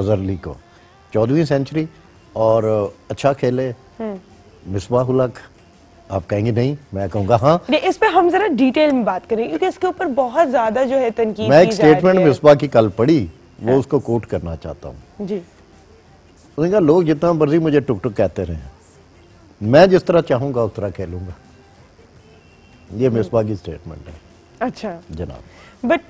अजहर अली को। चौदहवीं सेंचुरी और अच्छा खेले हम्म। मिसबाह उलक आप कहेंगे नहीं मैं कहूँगा हाँ। इस पे हम जरा डिटेल में बात करें क्योंकि इसके ऊपर बहुत ज़्यादा जो है तनकीद मैं एक स्टेटमेंट है। मिसबाह की कल पढ़ी वो उसको कोट करना चाहता हूँ। जी। उसने कहा लोग जितना मर्ज़ी मुझे टुक टुक कहते रहे। मैं जिस तरह चाहूँगा उस तरह खेलूँगा। ये मिसबा की स्टेटमेंट है। अच्छा। जनाब। बट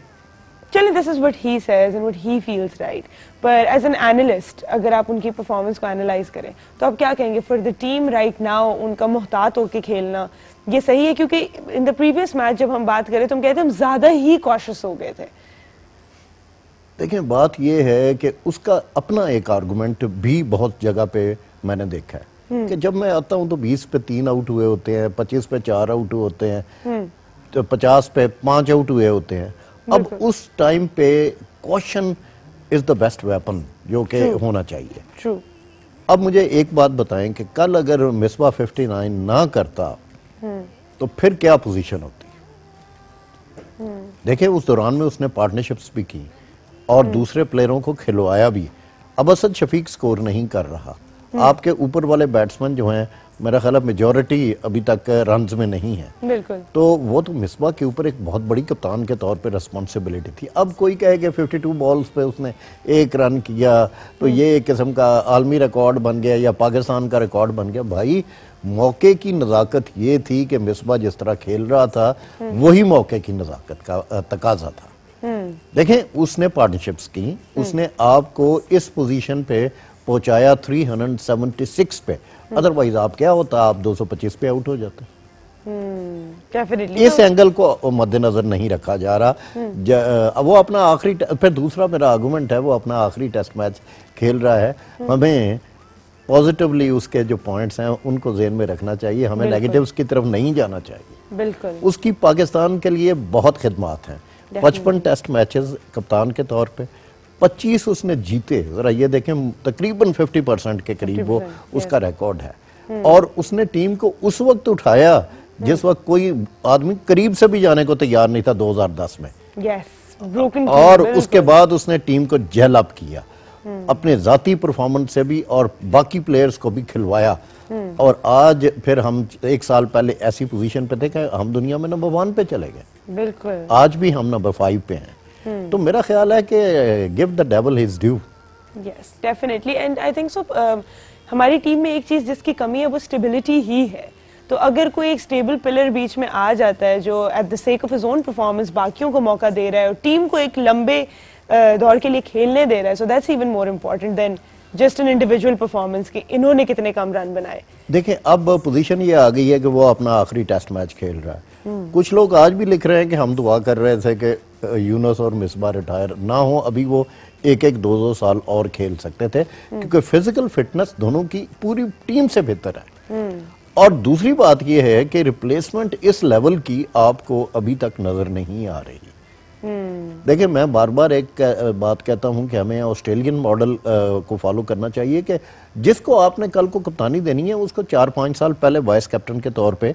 चलिए this is what he says and what he feels right पर एज एन एनालिस्ट अगर आप उनकी परफॉर्मेंस को एनालाइज करें तो आप क्या कहेंगे? For the team right now उनका मोहतात होकर खेलना ये सही है? क्योंकि इन द प्रीवियस मैच जब हम बात करें तो हम कहते हैं हम ज़्यादा ही कॉशियस हो गए थे। देखिए बात ये है कि उसका अपना एक आर्गूमेंट भी बहुत जगह पे मैंने देखा है। कि जब मैं आता हूँ तो 20 पे तीन आउट हुए होते हैं 25 पे चार आउट हुए होते हैं तो 50 पे पाँच आउट हुए होते हैं। अब उस टाइम पे question is the best weapon जो कि होना चाहिए। अब मुझे एक बात बताएँ कि कल अगर मिसबा 59 ना करता तो फिर क्या पोजीशन होती? देखिए उस दौरान में उसने पार्टनरशिप्स भी की और दूसरे प्लेयरों को खिलवाया भी। अब असद शफीक स्कोर नहीं कर रहा। आपके ऊपर वाले बैट्समैन जो हैं मेरा ख्याल है मेजोरिटी अभी तक रन में नहीं है। बिल्कुल। तो वो तो मिसबा के ऊपर एक बहुत बड़ी कप्तान के तौर पे रिस्पॉन्सिबिलिटी थी। अब कोई कहे कि 52 बॉल्स पे उसने एक रन किया तो ये एक किस्म का आलमी रिकॉर्ड बन गया या पाकिस्तान का रिकॉर्ड बन गया। भाई मौके की नज़ाकत ये थी कि मिसबा जिस तरह खेल रहा था वही मौके की नज़ाकत का तकाजा था। देखें उसने पार्टनरशिप्स की उसने आपको इस पोजीशन पे पहुँचाया 376 पे। अदरवाइज़ आप क्या होता? आप 225 पे आउट हो जाते। डेफिनेटली इस एंगल को मद्देनजर नहीं रखा जा रहा। ज- अ, वो अपना आखिरी फिर दूसरा मेरा आर्गूमेंट है वो अपना आखिरी टेस्ट मैच खेल रहा है। हमें पॉजिटिवली उसके जो पॉइंट्स हैं उनको जेन में रखना चाहिए। हमें। नेगेटिव्स की तरफ़ नहीं जाना चाहिए। बिल्कुल। उसकी पाकिस्तान के लिए बहुत खिदमात हैं। पचपन टेस्ट मैचेस कप्तान के तौर पे। 25 उसने जीते जरा ये देखें तकरीबन 50 परसेंट के करीब वो उसका रिकॉर्ड है। और उसने टीम को उस वक्त उठाया जिस वक्त कोई आदमी करीब से भी जाने को तैयार नहीं था 2010 में। यस ब्रोकन और उसके बाद उसने टीम को जेल अप किया। अपने जाती परफॉर्मेंस से भी और बाकी प्लेयर्स को भी खिलवाया। और आज फिर हम एक साल पहले ऐसी पोजीशन पे थे कि हम दुनिया में नंबर वन पे चले गए। बिल्कुल। आज भी हम नंबर फाइव पे हैं। तो मेरा ख्याल है कि give the devil his due yes definitely and I think so हमारी टीम में एक चीज़ जिसकी कमी है वो स्टेबिलिटी ही है। तो अगर कोई एक स्टेबल पिलर बीच में आ जाता है जो at the sake of his own performance बाकियों को मौका दे रहा है और टीम को एक लंबे दौर के लिए खेलने दे रहा है so that's even more important than just an individual performance कि इन्होंने कितने कम रन बनाए। देखें अब पोजीशन ये आ गई है कि वो अपना आखिरी टेस्ट मैच खेल रहा है। कुछ लोग आज भी लिख रहे हैं कि हम दुआ कर रहे थे कि यूनुस और मिसबा रिटायर ना हो, अभी वो एक एक दो दो साल और खेल सकते थे, क्योंकि फ़िज़िकल फिटनेस दोनों की पूरी टीम से बेहतर है। और दूसरी बात यह है कि रिप्लेसमेंट इस लेवल की आपको अभी तक नज़र नहीं आ रही। देखिए, मैं बार बार एक बात कहता हूँ कि हमें ऑस्ट्रेलियन मॉडल को फॉलो करना चाहिए कि जिसको आपने कल को कप्तानी देनी है, उसको चार पाँच साल पहले वाइस कैप्टन के तौर पे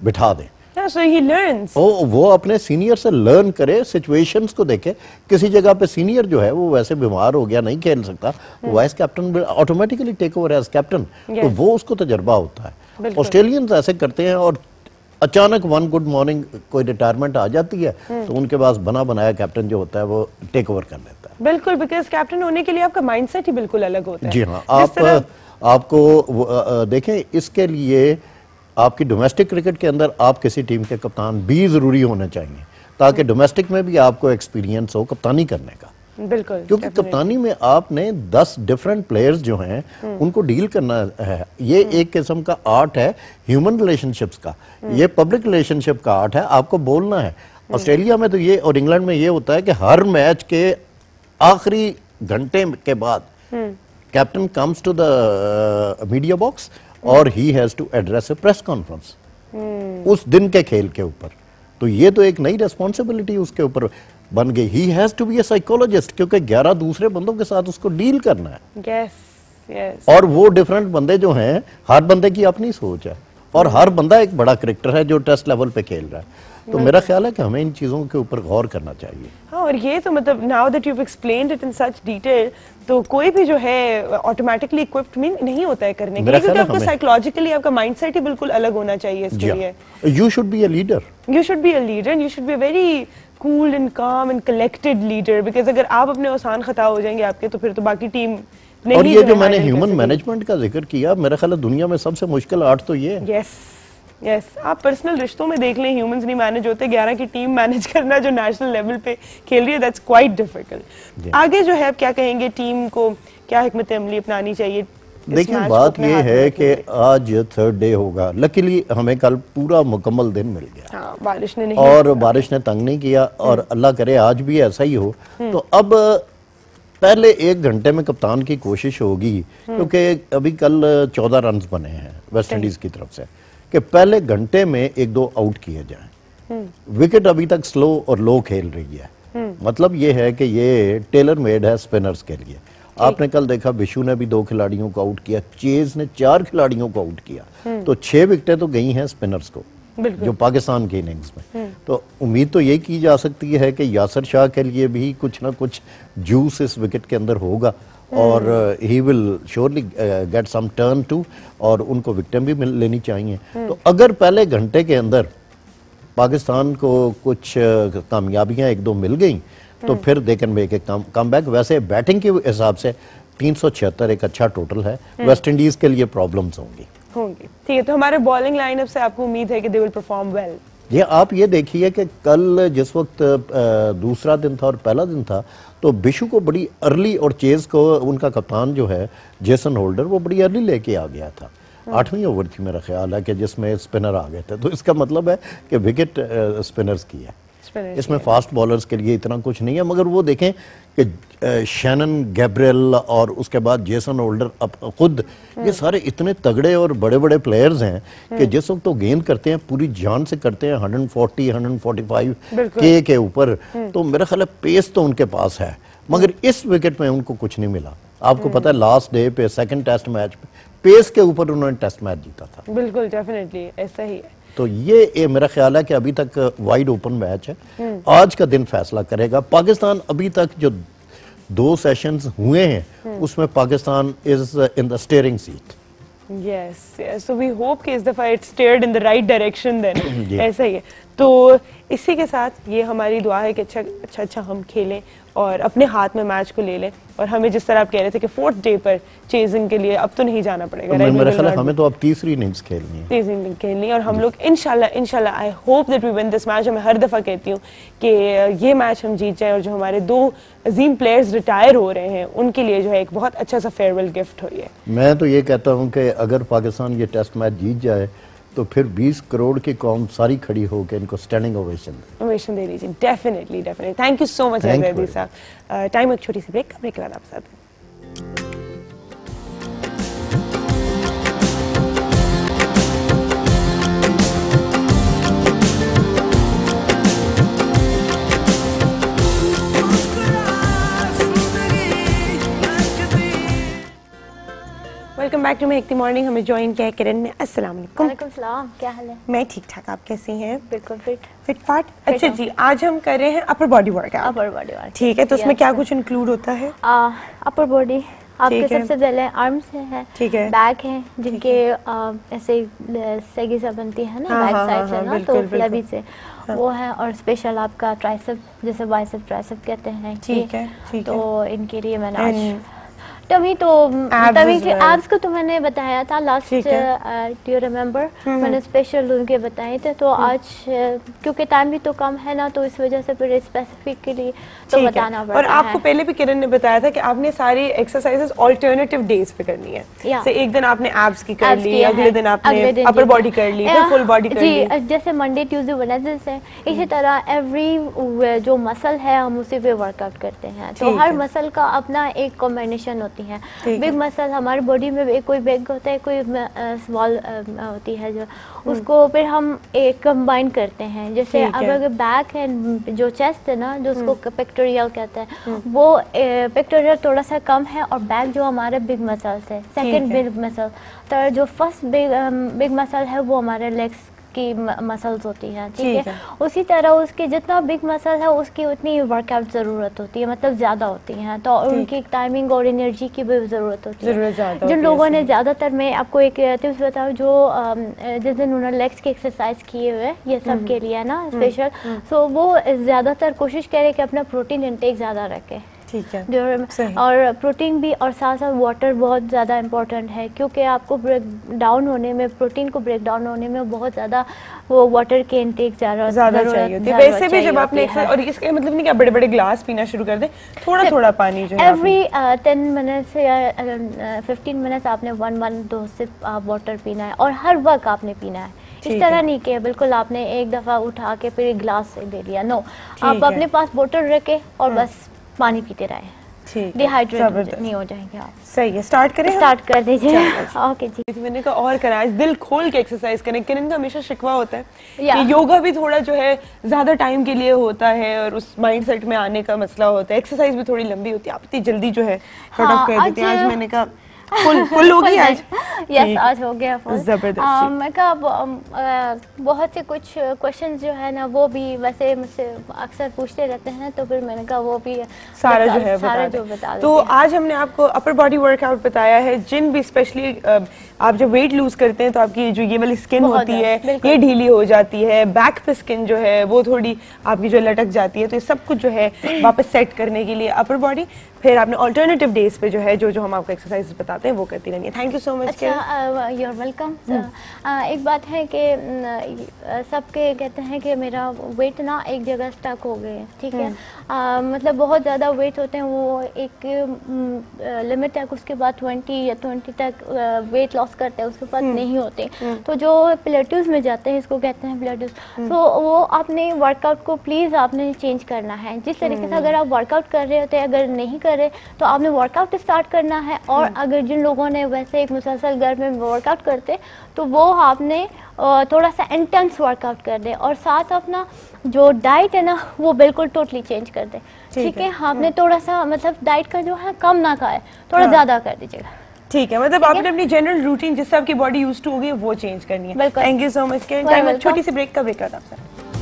बिठा दें। सो ही लर्न्स वो वो अपने सीनियर से लर्न करे सिचुएशंस को देखे। किसी जगह पे सीनियर जो है वो वैसे बीमार हो गया नहीं खेल सकता। Vice captain automatically take over as captain तो वो उसको तजर्बा होता है। ऑस्ट्रेलियंस ऐसे करते हैं और अचानक वन गुड मॉर्निंग कोई रिटायरमेंट आ जाती है तो उनके पास बना बनाया कैप्टन जो होता है वो टेक ओवर कर लेता है। बिल्कुल बिकॉज़ कैप्टन होने के लिए आपका माइंडसेट ही बिल्कुल अलग होता है। जी हाँ आप आपको देखें इसके लिए आपकी डोमेस्टिक क्रिकेट के अंदर आप किसी टीम के कप्तान भी ज़रूरी होने चाहिए ताकि डोमेस्टिक में भी आपको एक्सपीरियंस हो कप्तानी करने का। बिल्कुल क्योंकि कप्तानी में आपने 10 डिफरेंट प्लेयर्स जो हैं उनको डील करना है। ये एक किस्म का आर्ट है ह्यूमन रिलेशनशिप्स का। ये पब्लिक रिलेशनशिप का आर्ट है आपको बोलना है। ऑस्ट्रेलिया में तो ये और इंग्लैंड में ये होता है कि हर मैच के आखिरी घंटे के बाद captain comes to the media box और he has to address a press conference उस दिन के खेल के ऊपर। तो ये तो एक नई रेस्पॉन्सिबिलिटी उसके ऊपर बन गई। He has to be a psychologist क्योंकि 11 दूसरे बंदों के साथ उसको डील करना है। यस यस और वो डिफरेंट बंदे जो हैं हर बंदे की अपनी सोच है। और हर बंदा एक बड़ा क्रिकेटर है जो टेस्ट लेवल पे खेल रहा है। तो मेरा ख्याल है कि हमें इन चीज़ों के ऊपर गौर करना चाहिए। हाँ और ये तो मतलब now that you explained it in such detail तो कोई भी जो है ऑटोमेटिकली इक्विप्ड नहीं होता है करने के लिए क्योंकि आपको साइकोलॉजिकली आपका माइंडसेट ही बिल्कुल अलग होना चाहिए इसके लिए। You should be a leader should be a leader and you should be a very cool and calm and collected leader because अगर आप अपने औसान खता हो जाएँगे आपके तो फिर तो बाकी टीम और ये जो है मैंने ह्यूमन मैनेजमेंट का ज़िक्र किया मेरा ख्याल दुनिया में सबसे मुश्किल आर्ट तो ये है। यस आप पर्सनल रिश्तों में देख लें ह्यूमंस नहीं मैनेज होते। 11 की टीम मैनेज करना जो नेशनल लेवल पे खेल रही है दैट्स क्वाइट डिफ़िकल्ट आगे जो है आप क्या कहेंगे? टीम को क्या हिकमत अमली अपनानी चाहिए? देखिए बात ये है कि आज थर्ड डे होगा। लकीली हमें कल पूरा मुकम्मल दिन मिल गया। हाँ बारिश ने नहीं और बारिश ने तंग नहीं किया और अल्लाह करे आज भी ऐसा ही हो। तो अब पहले एक घंटे में कप्तान की कोशिश होगी क्योंकि अभी कल चौदह रन बने हैं वेस्ट इंडीज की तरफ़ से। कि पहले घंटे में एक दो आउट किए जाएँ। विकेट अभी तक स्लो और लो खेल रही है। मतलब ये है कि ये टेलर मेड है स्पिनर्स के लिए। आपने कल देखा बिशु ने भी दो खिलाड़ियों को आउट किया चेज ने चार खिलाड़ियों को आउट किया। तो छह विकेटें तो गई हैं स्पिनर्स को जो पाकिस्तान की इनिंग्स में। तो उम्मीद तो ये की जा सकती है कि यासर शाह के लिए भी कुछ ना कुछ जूस इस विकेट के अंदर होगा। और he will surely get some turn too और उनको विकेटें भी मिल लेनी चाहिए। तो अगर पहले घंटे के अंदर पाकिस्तान को कुछ अ, कामयाबियाँ एक दो मिल गई तो फिर they can make a comeback वैसे बैटिंग के हिसाब से तीन एक अच्छा टोटल है। वेस्ट इंडीज के लिए प्रॉब्लम्स होंगी। होंगी। ठीक है तो हमारे बॉलिंग लाइनअप से आपको उम्मीद है कि दे विल परफॉर्म वेल ये आप ये देखिए कि कल जिस वक्त दूसरा दिन था और पहला दिन था तो बिशु को बड़ी अर्ली और चेज को उनका कप्तान जो है, जेसन होल्डर, वो बड़ी अर्ली लेके आ गया था। आठवीं ओवर थी मेरा ख्याल है कि जिसमें स्पिनर आ गए थे। तो इसका मतलब है कि विकेट स्पिनर्स की है। इसमें फास्ट बॉलर्स के लिए इतना कुछ नहीं है मगर वो देखें कि शैनन गैब्रियल और उसके बाद जेसन होल्डर अब खुद ये सारे इतने तगड़े और बड़े बड़े प्लेयर्स हैं कि जिस वक्त तो गेंद करते हैं पूरी जान से करते हैं 140 145 बिल्कुल। के के ऊपर तो मेरा ख्याल है पेस तो उनके पास है मगर इस विकेट में उनको कुछ नहीं मिला। आपको पता है लास्ट डे पे सेकंड टेस्ट मैच पे पेस के ऊपर उन्होंने टेस्ट मैच जीता था। बिल्कुल डेफिनेटली ऐसा ही है। तो ये, ए, मेरा ख्याल है कि अभी तक वाइड ओपन मैच है। आज का दिन फैसला करेगा। पाकिस्तान अभी तक जो दो सेशंस हुए हैं उसमें Pakistan is in the steering seat yes so we hope कि इस दफ़ा it's steered in the right direction. Then ऐसा ही है। तो इसी के साथ ये हमारी दुआ है कि अच्छा अच्छा अच्छा हम खेलें और अपने हाथ में मैच को ले लें। और हमें जिस तरह आप कह रहे थे कि फोर्थ डे पर चेजिंग के लिए अब तो नहीं जाना पड़ेगा तो? मेरा ख्याल हमें तो अब तीसरी इनिंग्स खेलनी है। तेज इनिंग खेलनी और हम लोग इनशाला इनशाला I hope that we win this match मैं हर दफ़ा कहती हूँ कि ये मैच हम जीत जाएँ और जो हमारे दो अजीम प्लेयर्स रिटायर हो रहे हैं उनके लिए जो है एक बहुत अच्छा सा फेयरवेल गिफ्ट हो ये। मैं तो ये कहता हूँ कि अगर पाकिस्तान ये टेस्ट मैच जीत जाए तो फिर 20 करोड़ की कौम सारी खड़ी होकर इनको स्टैंडिंग ओवेशन ओवेशन दे दीजिए। Definitely definitely thank you so much साहब। टाइम एक छोटी सी ब्रेक ब्रेक के बाद आप साथ। Welcome back to make the morning. हमें ज्वाइन किया है किरण ने। अस्सलाम वालेकुम। वालेकुम सलाम। क्या हाल है? मैं ठीक ठाक आप कैसी हैं? बिल्कुल फिट फिट फाट अच्छा जी आज हम कर रहे हैं upper body workout upper body वाला ठीक है तो उसमें क्या कुछ इंक्लूड होता है? अपर बॉडी आपके सबसे पहले आर्म्स है ठीक है। बैक है जिनके आ, ऐसे सेगी सा बनती है ना हाँ, बैक हाँ, साइड हाँ, से हाँ, ना तो। फ्लबी से वो है और स्पेशल आपका ट्राइसेप जैसे बाइसेप ट्राइसेप कहते हैं ठीक है, तो इनके लिए मैंने आज टमी तो तभी के. एब्स को तो मैंने बताया था लास्ट डू यू रिमेम्बर मैंने स्पेशल उनके बताए थे तो आज अ, क्योंकि टाइम भी तो कम है ना तो इस वजह से फिर स्पेसिफिकली तो। बताना पड़ता और आपको पहले भी किरण ने बताया था कि आपने सारी एक्सरसाइजेस ऑल्टरनेटिव डेज़ पे करनी है। से एक दिन आपने एब्स की कर ली अगले दिन आपने अपर बॉडी कर ली फिर फुल बॉडी कर ली। जैसे मंडे ट्यूसडे वेडनेसडे से इसी तरह एवरी जो मसल है हम उसी पे वर्कआउट करते हैं। तो हर मसल का अपना एक कॉम्बिनेशन होती है। बिग मसल हमारी बॉडी में कोई बिग होता है कोई स्मॉल होती है जो उसको फिर हम एक कंबाइन करते हैं। जैसे अब अगर बैक है जो चेस्ट है ना जो उसको पेक्टोरियल कहते हैं वो पेक्टोरियल थोड़ा सा कम है और बैक जो हमारे बिग मसल्स है सेकंड बिग मसल तो जो फ़र्स्ट बिग बिग मसल है वो हमारे लेग्स उसकी मसल्स होती हैं ठीक है। उसी तरह उसके जितना बिग मसल है उसकी उतनी वर्कआउट ज़रूरत होती है मतलब ज़्यादा होती हैं। तो उनकी टाइमिंग और एनर्जी की भी ज़रूरत होती है। जिन लोगों ने ज़्यादातर मैं आपको एक टिप्स बताऊँ जो जिस दिन उन्होंने लेग्स की एक्सरसाइज किए हुए ये सब के लिए ना स्पेशल सो वो ज़्यादातर कोशिश करें कि अपना प्रोटीन इनटेक ज़्यादा रखें। ठीक है। जो और प्रोटीन भी और साथ साथ वाटर बहुत ज़्यादा इम्पोर्टेंट है क्योंकि आपको ब्रेक डाउन होने में प्रोटीन को ब्रेक डाउन होने में बहुत ज़्यादा वो वाटर के इंटेक ज़्यादा ज़्यादा चाहिए होती है। वैसे भी जब आपने है। और इसका मतलब नहीं कि आप बड़े बड़े ग्लास पीना शुरू कर दें थोड़ा थोड़ा पानी जो है एवरी टेन मिनट्स या फिफ्टीन मिनट्स आपने वन वन दो सिप वाटर पीना है और हर वक्त आपने पीना है। इस तरह नहीं कि बिल्कुल आपने एक दफ़ा उठा के फिर एक गिलास से दे लिया नो आप अपने पास बोतल रखे और बस पानी पीते रहे। डिहाइड्रेट नहीं हो जाएँगे आप। सही है स्टार्ट करें स्टार्ट कर दीजिए। ओके जी। मैंने कहा और करा दिल खोल के एक्सरसाइज करें। किरण का हमेशा शिकवा होता है कि योगा भी थोड़ा जो है ज़्यादा टाइम के लिए होता है और उस माइंड सेट में आने का मसला होता है। एक्सरसाइज भी थोड़ी लंबी होती है आप इतनी जल्दी जो है कट हाँ, ऑफ़ कर देते हैं। आज- मैंने कहा फुल फुल होगी आज? यस आज हो गया full। ज़बरदस्त, मैं कहा बहुत से कुछ क्वेश्चंस जो है ना वो भी वैसे मुझसे अक्सर पूछते रहते हैं तो फिर मैंने कहा वो भी सारा जो है सारा जो दें। बता तो आज हमने आपको अपर बॉडी वर्कआउट बताया है जिन भी स्पेशली आप जब वेट लूज करते हैं तो आपकी जो ये वाली स्किन होती है ये ढीली हो जाती है बैक पे स्किन जो है वो थोड़ी आपकी जो लटक जाती है तो ये सब कुछ जो है वापस सेट करने के लिए अपर बॉडी फिर आपने ऑल्टरनेटिव डेज़ पे जो है जो जो हम आपको एक्सरसाइज बताते हैं वो करती रहनी है थैंक यू सो मच अच्छा यू आर वेलकम एक बात है कि सबके कहते हैं कि मेरा वेट ना एक जगह स्टक हो गए ठीक है? अ, मतलब बहुत ज़्यादा वेट होते हैं वो एक लिमिट तक उसके बाद ट्वेंटी या ट्वेंटी तक वेट लॉस करते हैं उसके बाद नहीं होते। तो जो प्लेट्यूज में जाते हैं इसको कहते हैं प्लेट्यूज तो वो आपने वर्कआउट को प्लीज़ आपने चेंज करना है। जिस तरीके से अगर आप वर्कआउट कर रहे होते हैं अगर नहीं कर रहे तो आपने वर्कआउट स्टार्ट करना है और अगर जिन लोगों ने वैसे एक मुसलसल घर में वर्कआउट करते तो वो आपने थोड़ा सा इंटेंस वर्कआउट कर दे और साथ अपना जो डाइट है ना वो बिल्कुल टोटली चेंज कर दे। ठीक है? आपने थोड़ा सा मतलब डाइट का जो है कम ना खाए थोड़ा हाँ। ज़्यादा कर दीजिएगा। ठीक है मतलब आपने अपनी जनरल रूटीन जिससे आपकी बॉडी यूज़ टू होगी वो चेंज करनी है। Thank you so much time छोटी सी ब्रेक का ब्रेक करता आपसे।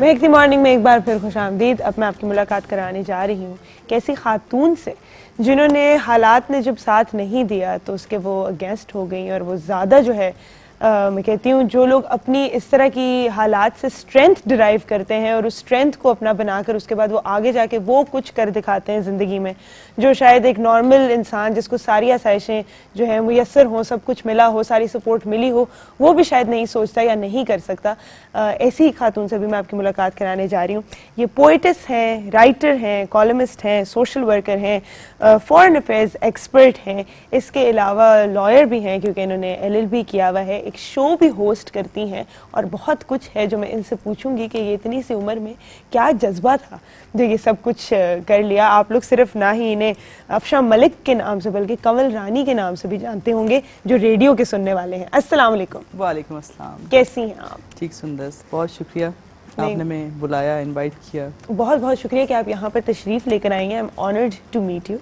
महक दी मॉर्निंग में एक बार फिर खुश आमदीद अब मैं आपकी मुलाकात कराने जा रही हूँ। कैसी खातून से? जिन्होंने हालात ने जब साथ नहीं दिया तो उसके वो अगेंस्ट हो गई और वो ज़्यादा जो है मैं कहती हूँ, जो लोग अपनी इस तरह की हालात से स्ट्रेंथ डिराइव करते हैं और उस स्ट्रेंथ को अपना बनाकर उसके बाद वो आगे जाके वो कुछ कर दिखाते हैं ज़िंदगी में, जो शायद एक नॉर्मल इंसान जिसको सारी आसाइशें जो है मुयसर हों, सब कुछ मिला हो, सारी सपोर्ट मिली हो, वो भी शायद नहीं सोचता या नहीं कर सकता। ऐसी ही खातून से भी मैं आपकी मुलाकात कराने जा रही हूँ। ये पोइटिस हैं राइटर हैं कॉलमिस्ट हैं सोशल वर्कर हैं फॉरेन अफेयर्स एक्सपर्ट हैं। इसके अलावा लॉयर भी हैं क्योंकि इन्होंने एलएलबी किया हुआ है। एक शो भी होस्ट करती हैं और बहुत कुछ है जो मैं इनसे पूछूँगी कि ये इतनी सी उम्र में क्या जज्बा था जो ये सब कुछ कर लिया। आप लोग सिर्फ़ ना ही इन्हें अफशा मलिक के नाम से बल्कि कंवल रानी के नाम से भी जानते होंगे जो रेडियो के सुनने वाले हैं। वालेकुम वालेकुम अस्सलाम। कैसी हैं आप? ठीक सुंदर। बहुत शुक्रिया। आपने मैं बुलाया इनवाइट किया। बहुत बहुत शुक्रिया कि आप यहाँ पर तशरीफ़ लेकर आई हैं। I am honoured to meet you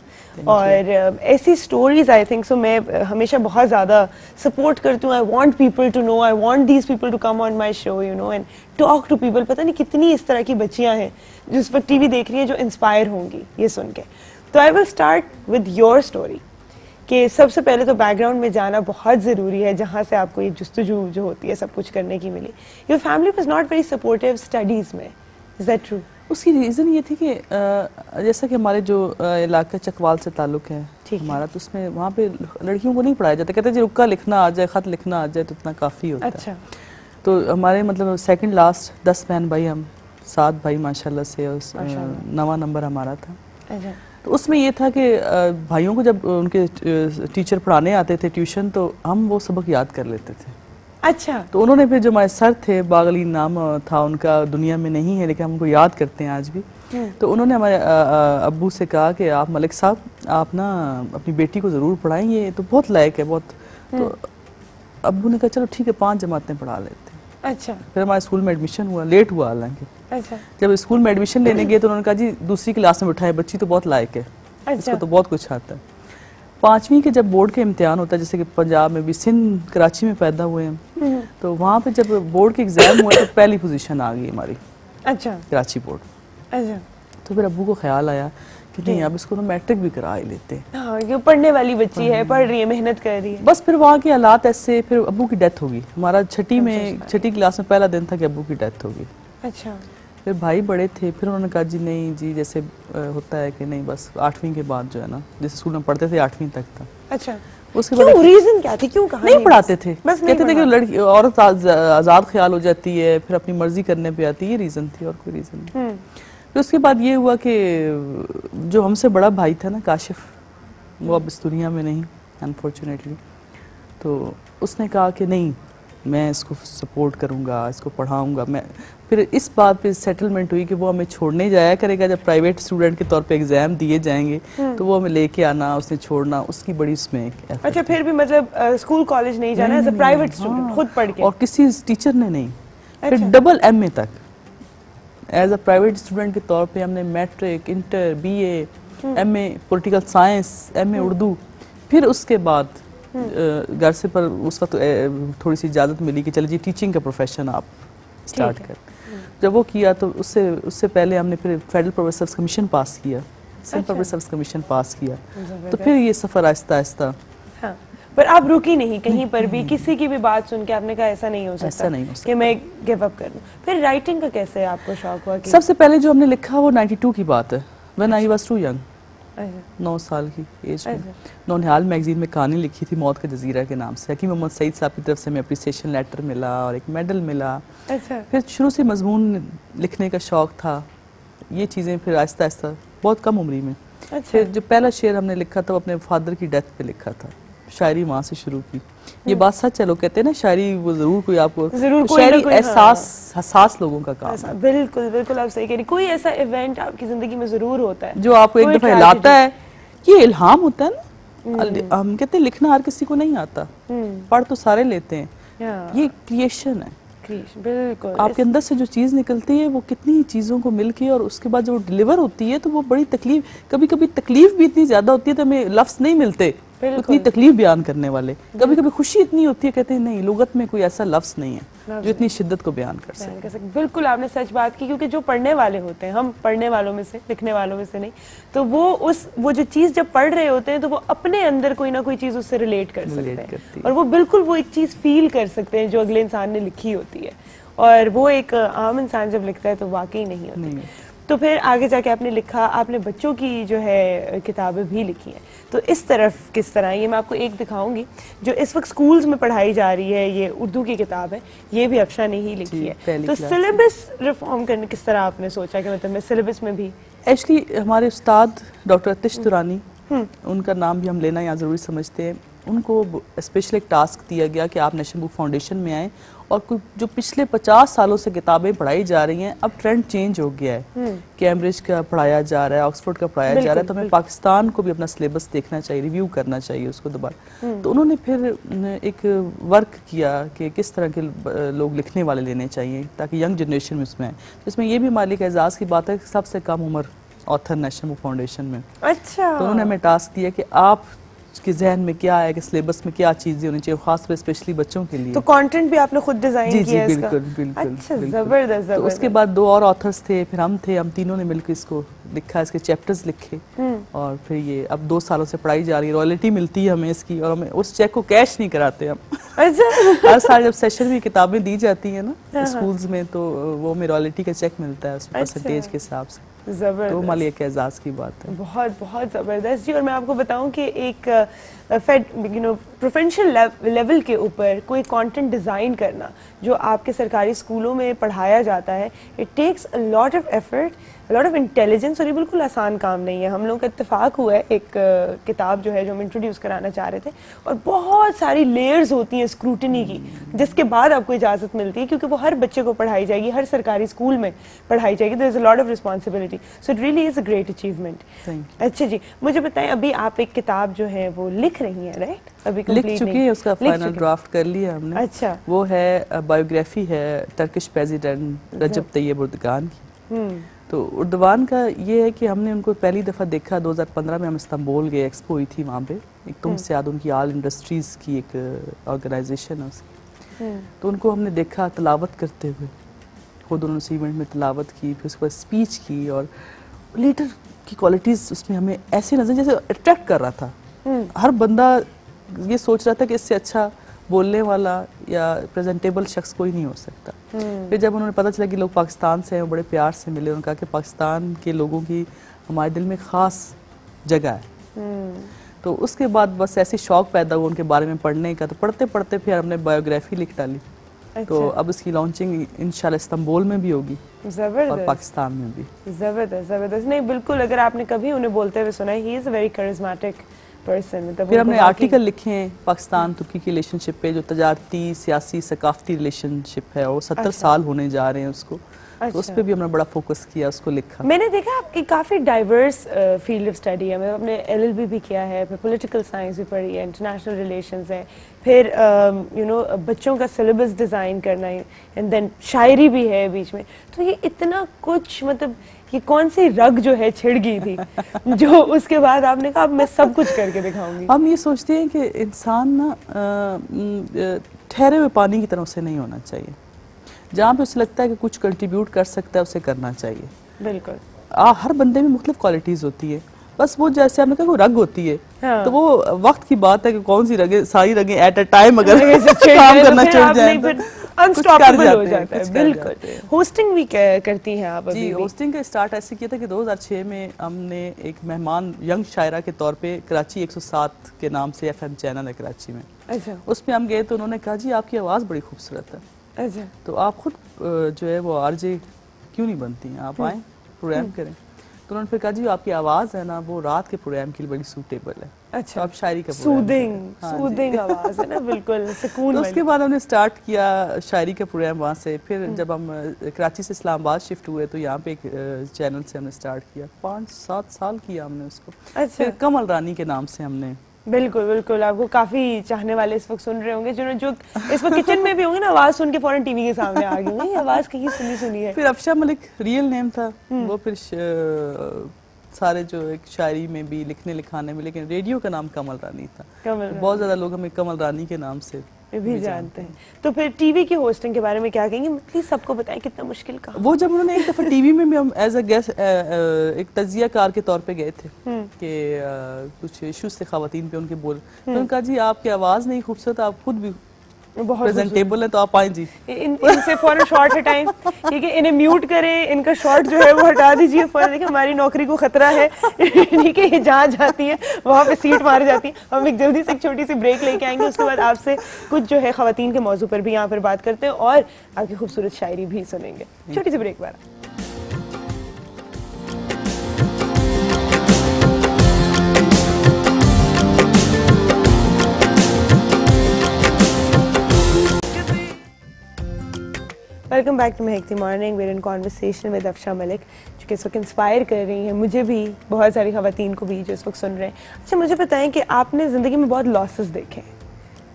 और ऐसी स्टोरीज आई थिंक सो मैं हमेशा बहुत ज़्यादा सपोर्ट करती हूँ। I want people to know I want these people to come on my show you know and talk to people पता नहीं कितनी इस तरह की बच्चियाँ हैं जिस पर वक्त टीवी देख रही हैं जो इंस्पायर होंगी ये सुन के। तो I will start with your story कि सबसे पहले तो बैकग्राउंड में जाना बहुत ज़रूरी है जहाँ से आपको ये जस्तजू जो होती है सब कुछ करने की मिली। Your family was not very supportive studies में। इज़ दैट ट्रू उसकी रीज़न ये थी कि जैसा कि हमारे जो इलाका चकवाल से ताल्लुक़ है ठीक हमारा तो उसमें वहाँ पे लड़कियों को नहीं पढ़ाया जाता। कहते जी रुक्का लिखना आ जाए ख़त लिखना आ जाए तो इतना काफ़ी होता है। अच्छा। तो हमारे मतलब सेकंड लास्ट दस बहन भाई हम सात भाई माशाल्लाह से उस नवा नंबर हमारा था। अच्छा। तो उसमें ये था कि भाइयों को जब उनके टीचर पढ़ाने आते थे ट्यूशन तो हम वो सबक याद कर लेते थे। अच्छा। तो उन्होंने फिर जो हमारे सर थे बागली नाम था उनका दुनिया में नहीं है लेकिन हम उनको याद करते हैं आज भी। तो उन्होंने हमारे अ, अ, से कहा कि आप मलिक साहब आप ना अपनी बेटी को ज़रूर पढ़ाएँगे तो बहुत लायक है बहुत। तो अबू ने कहा चलो ठीक है पाँच जमातें पढ़ा लेते अच्छा। फिर हमारे स्कूल में एडमिशन हुआ लेट हुआ हालाँकि। अच्छा। जब स्कूल में एडमिशन लेने गए तो उन्होंने कहा जी दूसरी क्लास में बिठाए बच्ची तो बहुत लायक है। अच्छा। इसको तो बहुत कुछ आता है। पाँचवीं के जब बोर्ड के इम्तिहान होता है जैसे कि पंजाब में भी सिंध कराची में पैदा हुए हैं तो वहाँ पे जब बोर्ड के एग्ज़ाम हुए तो पहली पोजीशन आ गई हमारी। अच्छा। कराची बोर्ड अच्छा। तो फिर अब्बू को ख्याल आया कि नहीं अब इसको तो मैट्रिक भी करा ही लेते हैं। हाँ ये पढ़ने वाली बच्ची है पढ़ रही है मेहनत कर रही है। बस फिर वहाँ के हालात ऐसे फिर अब्बू की डेथ होगी। हमारा छठी में छठी क्लास में पहला दिन था कि अब्बू की डेथ होगी। अच्छा। फिर भाई बड़े थे फिर उन्होंने कहा जी नहीं जी जैसे होता है कि नहीं बस आठवीं के बाद जो है ना जैसे स्कूल में पढ़ते थे आठवीं तक था। अच्छा। उसके बाद रीजन क्या थी? क्यों कहा नहीं पढ़ाते थे। बस कहते थे कि लड़की औरत आज़ाद ख्याल हो जाती है फिर अपनी मर्ज़ी करने पे आती है ये रीज़न थी और कोई रीज़न नहीं। हम्म, फिर उसके बाद ये हुआ कि जो हमसे बड़ा भाई था ना काशिफ वो अब इस दुनिया में नहीं अनफॉर्चुनेटली तो उसने कहा कि नहीं मैं इसको सपोर्ट करूँगा इसको पढ़ाऊँगा। मैं फिर इस बात पे सेटलमेंट हुई कि वो हमें छोड़ने जाया करेगा जब प्राइवेट स्टूडेंट के तौर पे एग्ज़ाम दिए जाएँगे तो वो हमें लेके आना उसने छोड़ना उसकी बड़ी उसमें अच्छा फिर भी मतलब स्कूल कॉलेज नहीं जाना एज प्राइवेट स्टूडेंट खुद पढ़ के। और किसी टीचर ने नहीं। फिर अच्छा। डबल एमए तक। एज अ प्राइवेट स्टूडेंट के तौर पे हमने matric inter B M A political science M A Urdu. फिर उसके बाद घर से पर उस वक्त थोड़ी सी इजाज़त मिली कि चलिए जी टीचिंग का प्रोफेशन आप स्टार्ट कर। जब वो किया तो उससे उससे पहले हमने फिर federal public service commission pass किया। Central. Public service commission pass किया। तो फिर ये सफ़र आहिस्ता आहिस्ता पर आप रुकी नहीं कहीं पर भी किसी की भी बात सुन के आपने कहा ऐसा नहीं हो सकता ऐसा नहीं हो सकता। कि मैं गिव अप कर दूँ। फिर राइटिंग का कैसे आपको शौक हुआ कि सबसे पहले जो हमने लिखा वो 92 की बात है। When I was too young नौ साल की एज में। अच्छा। नौनिहाल मैगजीन में कहानी लिखी थी मौत के जजीरा के नाम से। हकीम मोहम्मद सईद साहब की तरफ़ से हमें अप्रिसिएशन लेटर मिला और एक मेडल मिला। अच्छा। फिर शुरू से मजमून लिखने का शौक था। ये चीज़ें फिर आहिस्ता आहिस्ता बहुत कम उम्री में। अच्छा। फिर जो पहला शेर हमने लिखा था वो अपने फादर की डेथ पे लिखा था। शायरी वहाँ से शुरू की। ये बात सच है लोग कहते हैं ना शायरी वो ज़रूर कोई आपको ज़रूर कोई शायरी कोई, हाँ। एहसास हसास लोगों का काम है। बिल्कुल बिल्कुल आप सही कह रही कोई ऐसा इवेंट आपकी ज़िंदगी में ज़रूर होता है। जो आपको एक दफ़ा हिलाता है। ये इल्हाम होता है ना। हम कहते हैं लिखना हर किसी को नहीं आता। हम्म, पढ़ तो सारे लेते हैं। ये। क्रिएशन है। बिल्कुल। आपके अंदर से जो चीज़ निकलती है वो कितनी चीज़ों को मिलके और उसके बाद वो डिलीवर होती है तो वो बड़ी तकलीफ़ कभी कभी तकलीफ़ भी इतनी ज़्यादा होती है तो हमें लफ्ज़ नहीं मिलते। उतनी तकलीफ़ बयान करने वाले। कभी कभी खुशी इतनी होती है कहते हैं नहीं लुगत में कोई ऐसा लफ्ज़ नहीं है जो इतनी शिद्दत को बयान कर सके कर सकते बिल्कुल आपने सच बात की क्योंकि जो पढ़ने वाले होते हैं हम पढ़ने वालों में से लिखने वालों में से नहीं तो वो उस वो जो चीज़ जब पढ़ रहे होते हैं तो वो अपने अंदर कोई ना कोई चीज़ उससे रिलेट कर सकते हैं। और वो बिल्कुल वो एक चीज़ फील कर सकते हैं जो अगले इंसान ने लिखी होती है। और वो एक आम इंसान जब लिखता है तो वाकई नहीं होती। तो फिर आगे जाके आपने लिखा आपने बच्चों की जो है किताबें भी लिखी हैं। तो इस तरफ़ किस तरह ये मैं आपको एक दिखाऊँगी जो इस वक्त स्कूल्स में पढ़ाई जा रही है ये उर्दू की किताब है ये भी अफशा ने ही लिखी है। तो सिलेबस रिफॉर्म करने किस तरह आपने सोचा कि मतलब मैं सिलेबस में भी एक्चुअली हमारे उस्ताद डॉक्टर अतिश दुरानी उनका नाम भी हम लेना यहाँ ज़रूरी समझते हैं। उनको स्पेशल एक टास्क दिया गया कि आप नेशनल बुक फाउंडेशन में आएँ और जो पिछले 50 सालों से किताबें पढ़ाई जा रही हैं अब ट्रेंड चेंज हो गया है। कैम्ब्रिज का पढ़ाया जा रहा है ऑक्सफोर्ड का पढ़ाया जा रहा है तो हमें पाकिस्तान को भी अपना सिलेबस देखना चाहिए रिव्यू करना चाहिए उसको दोबारा। तो उन्होंने फिर एक वर्क किया कि किस तरह के लोग लिखने वाले लेने चाहिए ताकि यंग जनरेशन में उसमें आए। तो इसमें ये भी मालिक एजाज़ की बात है सबसे कम उम्र ऑथर नेशनल बुक फाउंडेशन में। अच्छा। तो उन्होंने हमें टास्क दिया कि आप के जहन में क्या है कि सिलेबस में क्या चीज़ें होनी चाहिए खास पर स्पेशली बच्चों के लिए। तो कंटेंट भी आपने खुद डिज़ाइन जी किया जी है बिल्कुल बिल्कुल अच्छा ज़बरदस्त तो उसके बाद दो और ऑथर्स थे फिर हम थे हम तीनों ने मिलकर इसको लिखा इसके चैप्टर्स लिखे। और फिर ये अब दो सालों से पढ़ाई जा रही है रॉयल्टी मिलती है हमें इसकी और हमें उस चेक को कैश नहीं कराते हम। अच्छा। हर साल जब सेशन में किताबें दी जाती है ना स्कूल्स में तो वो हमें रॉयल्टी का चेक मिलता है उसमें अच्छा। परसेंटेज के हिसाब से। ज़बरदस्त। तो मलिक एजाज की बात है? बहुत बहुत ज़बरदस्त। जी और मैं आपको बताऊँ कि एक फेड यू नो प्रोफेशनल लेवल के ऊपर कोई कंटेंट डिज़ाइन करना जो आपके सरकारी स्कूलों में पढ़ाया जाता है it takes a lot of effort lot of intelligence और ये बिल्कुल आसान काम नहीं है। हम लोगों का इतफाक़ हुआ है एक किताब जो है जो हम इंट्रोड्यूस कराना चाह रहे थे और बहुत सारी लेयर्स होती हैं स्क्रूटनी की जिसके बाद आपको इजाज़त मिलती है क्योंकि वो हर बच्चे को पढ़ाई जाएगी हर सरकारी स्कूल में पढ़ाई जाएगी। There is a lot of responsibility so it really is a great achievement अच्छा जी मुझे बताएँ अभी आप एक किताब जो है वो लिख रही हैं राइट अभी लिख चुके हैं उसका फाइनल ड्राफ्ट कर लिया हमने। अच्छा। वो है बायोग्राफी है Turkish president Recep Tayyip Erdogan की। हम्म। तो उर्दवान का ये है कि हमने उनको पहली दफ़ा देखा 2015 में हम इस्तांबुल गए एक्सपो हुई थी वहाँ पे। एक तुम से याद उनकी आल इंडस्ट्रीज़ की एक ऑर्गेनाइजेशन है उसकी। हम्म। तो उनको हमने देखा तलावत करते हुए। खुद उन्होंने उस इवेंट में तलावत की फिर उसके बाद स्पीच की और लीडर की क्वालिटीज़ उसमें हमें ऐसे नज़र जैसे अट्रैक्ट कर रहा था। हम्म। हर बंदा ये सोच रहा था कि इससे अच्छा बोलने वाला या प्रेजेंटेबल शख्स कोई नहीं हो सकता। हम्म। फिर जब उन्होंने पता चला कि लोग पाकिस्तान से हैं बड़े प्यार से मिले उन्होंने कहा कि पाकिस्तान के लोगों की हमारे दिल में ख़ास जगह है। हम्म। तो उसके बाद बस ऐसी शौक पैदा हुआ उनके बारे में पढ़ने का। तो पढ़ते पढ़ते फिर हमने बायोग्राफी लिख डाली। तो अच्छा। अब इसकी लॉन्चिंग इंशाल्लाह इस्तांबुल में भी होगी। और पाकिस्तान में भी। ज़बरदस्त ज़बरदस्त। नहीं बिल्कुल अगर आपने कभी उन्हें बोलते हुए सुना he is very charismatic person मतलब फिर हमने आर्टिकल लिखे हैं पाकिस्तान तुर्की की रिलेशनशिप पे जो तजारती सियासी सकाफती रिलेशनशिप है और सत्तर अच्छा। साल होने जा रहे हैं उसको अच्छा। तो उस अच्छा। पर भी हमने बड़ा फोकस किया उसको लिखा मैंने देखा आपकी काफ़ी डाइवर्स फ़ील्ड ऑफ़ स्टडी है मतलब आपने एलएलबी भी किया है फिर पॉलिटिकल साइंस भी पढ़ी है इंटरनेशनल रिलेशन है फिर यू नो बच्चों का सिलेबस डिज़ाइन करना है एंड देन शायरी भी है बीच में तो ये इतना कुछ मतलब ये कौन सी रग जो है छिड़ गई थी जो उसके बाद आपने कहा अब मैं सब कुछ करके दिखाऊँगी। हम ये सोचते हैं कि इंसान ना ठहरे हुए पानी की तरह उसे नहीं होना चाहिए। जहाँ पे उसे लगता है कि कुछ कंट्रीब्यूट कर सकता है उसे करना चाहिए। बिल्कुल। आ, हर बंदे में मुख्तलिफ़ क्वालिटीज़ होती है। बस वो जैसे हमने कहा वो रग होती है। हाँ। तो वो वक्त की बात है कि कौन सी रगे सारी रगे एट अ टाइम अगर छिड़ काम तो करना चढ़ जाए तो फिर कुछ कर अनस्टॉपेबल हो जाता है बिल्कुल। होस्टिंग भी करती हैं आप जी होस्टिंग का स्टार्ट ऐसे किया था कि 2006 में हमने एक मेहमान यंग शायरा के तौर पे कराची 107 के नाम से एफएम चैनल है कराची में। अच्छा। उसमें हम गए तो उन्होंने कहा जी आपकी आवाज़ बड़ी खूबसूरत है। अच्छा। तो आप खुद जो है वो आरजे क्यों नहीं बनती हैं? आप आए प्रोग्राम करें। तो उन्होंने फिर कहा जी आपकी आवाज़ है ना वो रात के प्रोग्राम के लिए बड़ी सूटेबल है। तो अच्छा आप शायरी का सूदिंग। सूदिंग आवाज़ है ना बिल्कुल सुकून तो उसके बाद हमने स्टार्ट किया शायरी का प्रोग्राम वहाँ से। फिर जब हम कराची से इस्लामाबाद शिफ्ट हुए तो यहाँ पे एक चैनल से हमने स्टार्ट किया। पाँच सात साल किया हमने उसको। अच्छा। फिर कमल रानी के नाम से हमने बिल्कुल बिल्कुल। आपको काफ़ी चाहने वाले इस वक्त सुन रहे होंगे जो जो इस वक्त किचन में भी होंगे ना आवाज़ सुन के फ़ौरन टीवी के सामने आ गई होंगे। आवाज़ कहीं सुनी सुनी है। फिर अफशा मलिक रियल नेम था। वो फिर सारे जो एक शायरी में भी लिखने लिखाने में लेकिन रेडियो का नाम कमल रानी था। कमल बहुत ज़्यादा लोग हमें कमल रानी के नाम से रानी भी जानते हैं। तो फिर टीवी की होस्टिंग के बारे में क्या कहेंगे? प्लीज़ सबको बताएँ कितना मुश्किल का वो जब उन्होंने एक दफ़ा टीवी में भी हम एज अ गेस्ट एक तजिया कार के तौर पे गए थे हम्म। कि कुछ इश्यूज़ थे खातन पे उनके बोल। तो उनका कहा जी आपकी आवाज़ नहीं खूबसूरत आप खुद भी प्रेजेंटेबल है तो आप आए जी। इन इनसे फ़ौरन शॉर्ट हटाएँ ठीक है इन्हें म्यूट करें इनका शॉर्ट जो है वो हटा दीजिए। फ़ौरन देखिए हमारी नौकरी को खतरा है। ठीक है ये जहाँ जाती है वहाँ पे सीट मार जाती है। हम एक जल्दी से एक छोटी सी ब्रेक लेके आएँगे उसके बाद आपसे कुछ जो है खातन के मौजू पर भी यहाँ पर बात करते हैं और आपकी खूबसूरत शायरी भी सुनेंगे। छोटी सी ब्रेक बाद welcome back to महकती morning where in conversation with Afsha Malik जो कि इस वक्त इंस्पायर कर रही हैं। मुझे भी बहुत सारी खातन को भी जो इस वक्त सुन रहे हैं। अच्छा मुझे बताएँ कि आपने ज़िंदगी में बहुत लॉसेस देखे हैं।